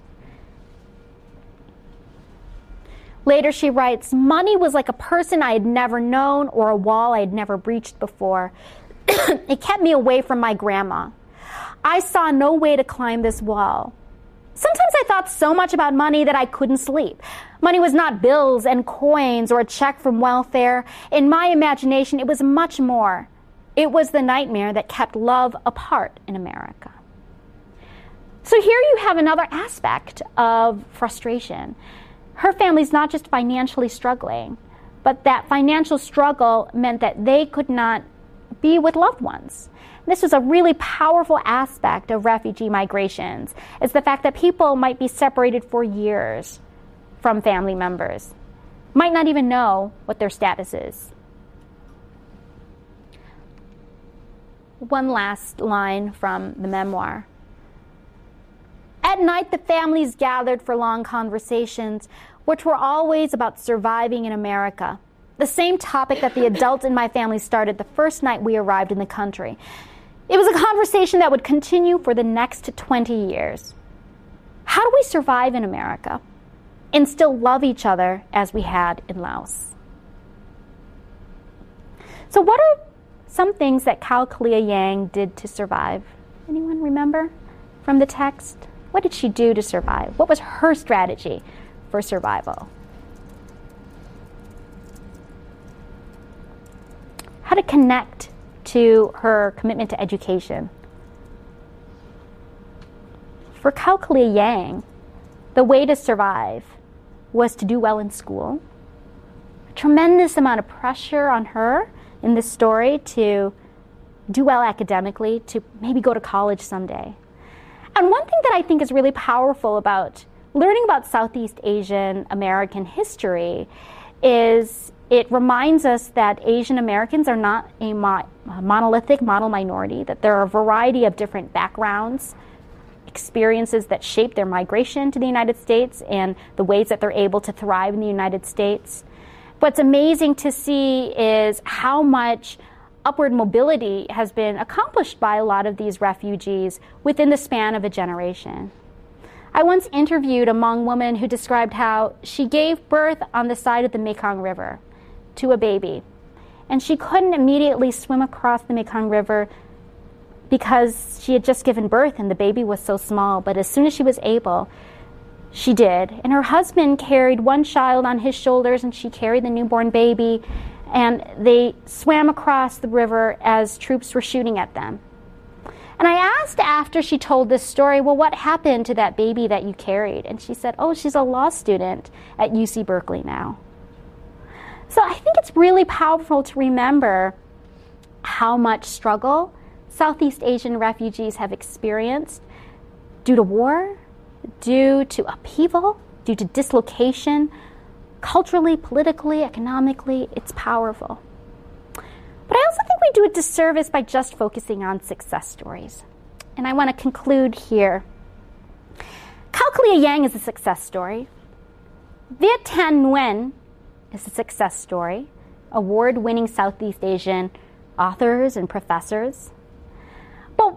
Later, she writes Money was like a person I had never known or a wall I had never breached before. <coughs> it kept me away from my grandma. I saw no way to climb this wall. Sometimes I thought so much about money that I couldn't sleep. Money was not bills and coins or a check from welfare. In my imagination, it was much more. It was the nightmare that kept love apart in America. So here you have another aspect of frustration. Her family's not just financially struggling, but that financial struggle meant that they could not be with loved ones. This is a really powerful aspect of refugee migrations, is the fact that people might be separated for years from family members, might not even know what their status is. one last line from the memoir. At night, the families gathered for long conversations, which were always about surviving in America. The same topic that the adults in my family started the first night we arrived in the country. It was a conversation that would continue for the next 20 years. How do we survive in America and still love each other as we had in Laos? So, what are some things that Kao Kalia Yang did to survive? Anyone remember from the text? What did she do to survive? What was her strategy for survival? How to connect to her commitment to education. For Kao Kalia Yang, the way to survive was to do well in school. A tremendous amount of pressure on her in this story to do well academically, to maybe go to college someday. And one thing that I think is really powerful about learning about Southeast Asian American history is it reminds us that Asian Americans are not a, mo- uh, monolithic model minority, that there are a variety of different backgrounds, experiences that shape their migration to the United States and the ways that they're able to thrive in the United States. What's amazing to see is how much upward mobility has been accomplished by a lot of these refugees within the span of a generation. I once interviewed a Hmong woman who described how she gave birth on the side of the Mekong River to a baby. And she couldn't immediately swim across the Mekong River because she had just given birth and the baby was so small. But as soon as she was able, she did. And her husband carried one child on his shoulders and she carried the newborn baby and they swam across the river as troops were shooting at them. And I asked after she told this story, well, what happened to that baby that you carried? And she said, oh, she's a law student at UC Berkeley now. So I think it's really powerful to remember how much struggle Southeast Asian refugees have experienced due to war, due to upheaval, due to dislocation, culturally, politically, economically, it's powerful. But I also think we do a disservice by just focusing on success stories. And I want to conclude here. Kao Kalia Yang is a success story. Viet Thanh Nguyen is a success story. Award winning Southeast Asian authors and professors. But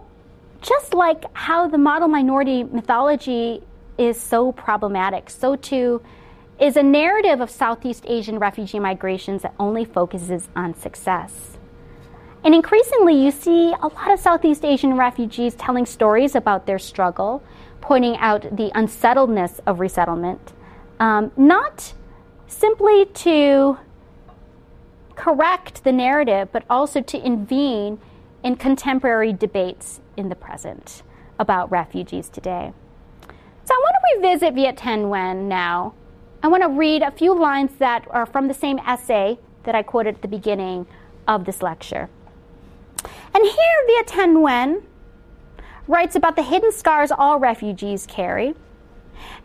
just like how the model minority mythology is so problematic, so too is a narrative of Southeast Asian refugee migrations that only focuses on success. And increasingly, you see a lot of Southeast Asian refugees telling stories about their struggle, pointing out the unsettledness of resettlement, um, not simply to correct the narrative, but also to intervene in contemporary debates in the present about refugees today. So I want to revisit Viet Thanh Nguyen now I want to read a few lines that are from the same essay that I quoted at the beginning of this lecture. And here, Viet Thanh Nguyen writes about the hidden scars all refugees carry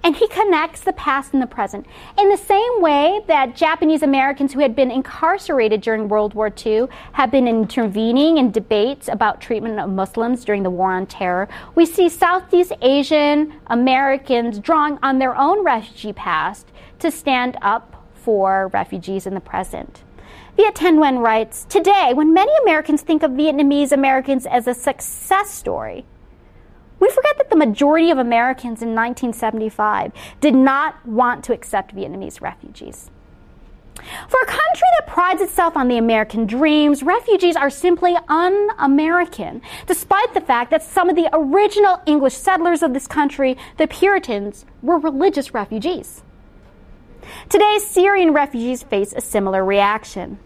and he connects the past and the present. In the same way that Japanese Americans who had been incarcerated during World War II have been intervening in debates about treatment of Muslims during the War on Terror, we see Southeast Asian Americans drawing on their own refugee past to stand up for refugees in the present. Viet Thanh Nguyen writes Today, when many Americans think of Vietnamese Americans as a success story, we forget that the majority of Americans in 1975 did not want to accept Vietnamese refugees. For a country that prides itself on the American dreams, refugees are simply un American, despite the fact that some of the original English settlers of this country, the Puritans, were religious refugees. Today, Syrian refugees face a similar reaction.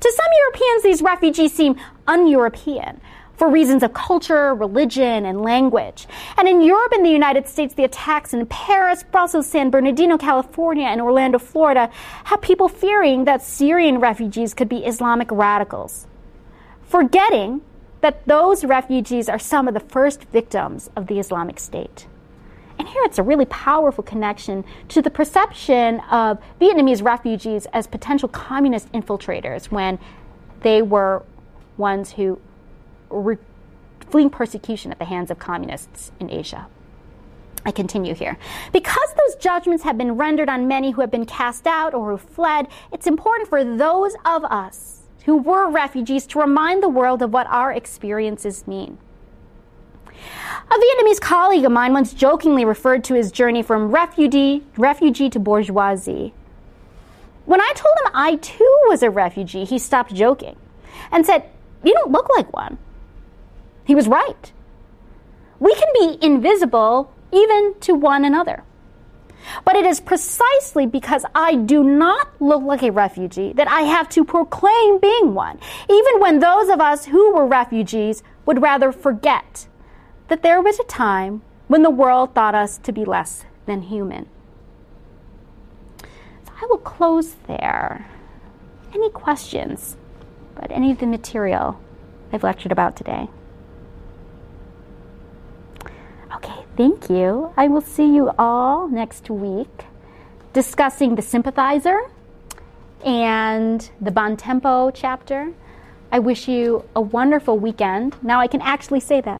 To some Europeans, these refugees seem un European, for reasons of culture, religion, and language. And in Europe and the United States, the attacks in Paris, Brussels, San Bernardino, California, and Orlando, Florida have people fearing that Syrian refugees could be Islamic radicals, forgetting that those refugees are some of the first victims of the Islamic State. And here it's a really powerful connection to the perception of Vietnamese refugees as potential communist infiltrators when they were ones who re- fleeing persecution at the hands of communists in Asia. I continue here. Because those judgments have been rendered on many who have been cast out or who fled, it's important for those of us who were refugees to remind the world of what our experiences mean. A Vietnamese colleague of mine once jokingly referred to his journey from refugee, refugee to bourgeoisie. When I told him I too was a refugee, he stopped joking and said, You don't look like one. He was right. We can be invisible even to one another. But it is precisely because I do not look like a refugee that I have to proclaim being one, even when those of us who were refugees would rather forget that there was a time when the world thought us to be less than human. So I will close there. Any questions about any of the material I've lectured about today? Okay, thank you. I will see you all next week discussing the sympathizer and the Bon Tempo chapter. I wish you a wonderful weekend. Now I can actually say that.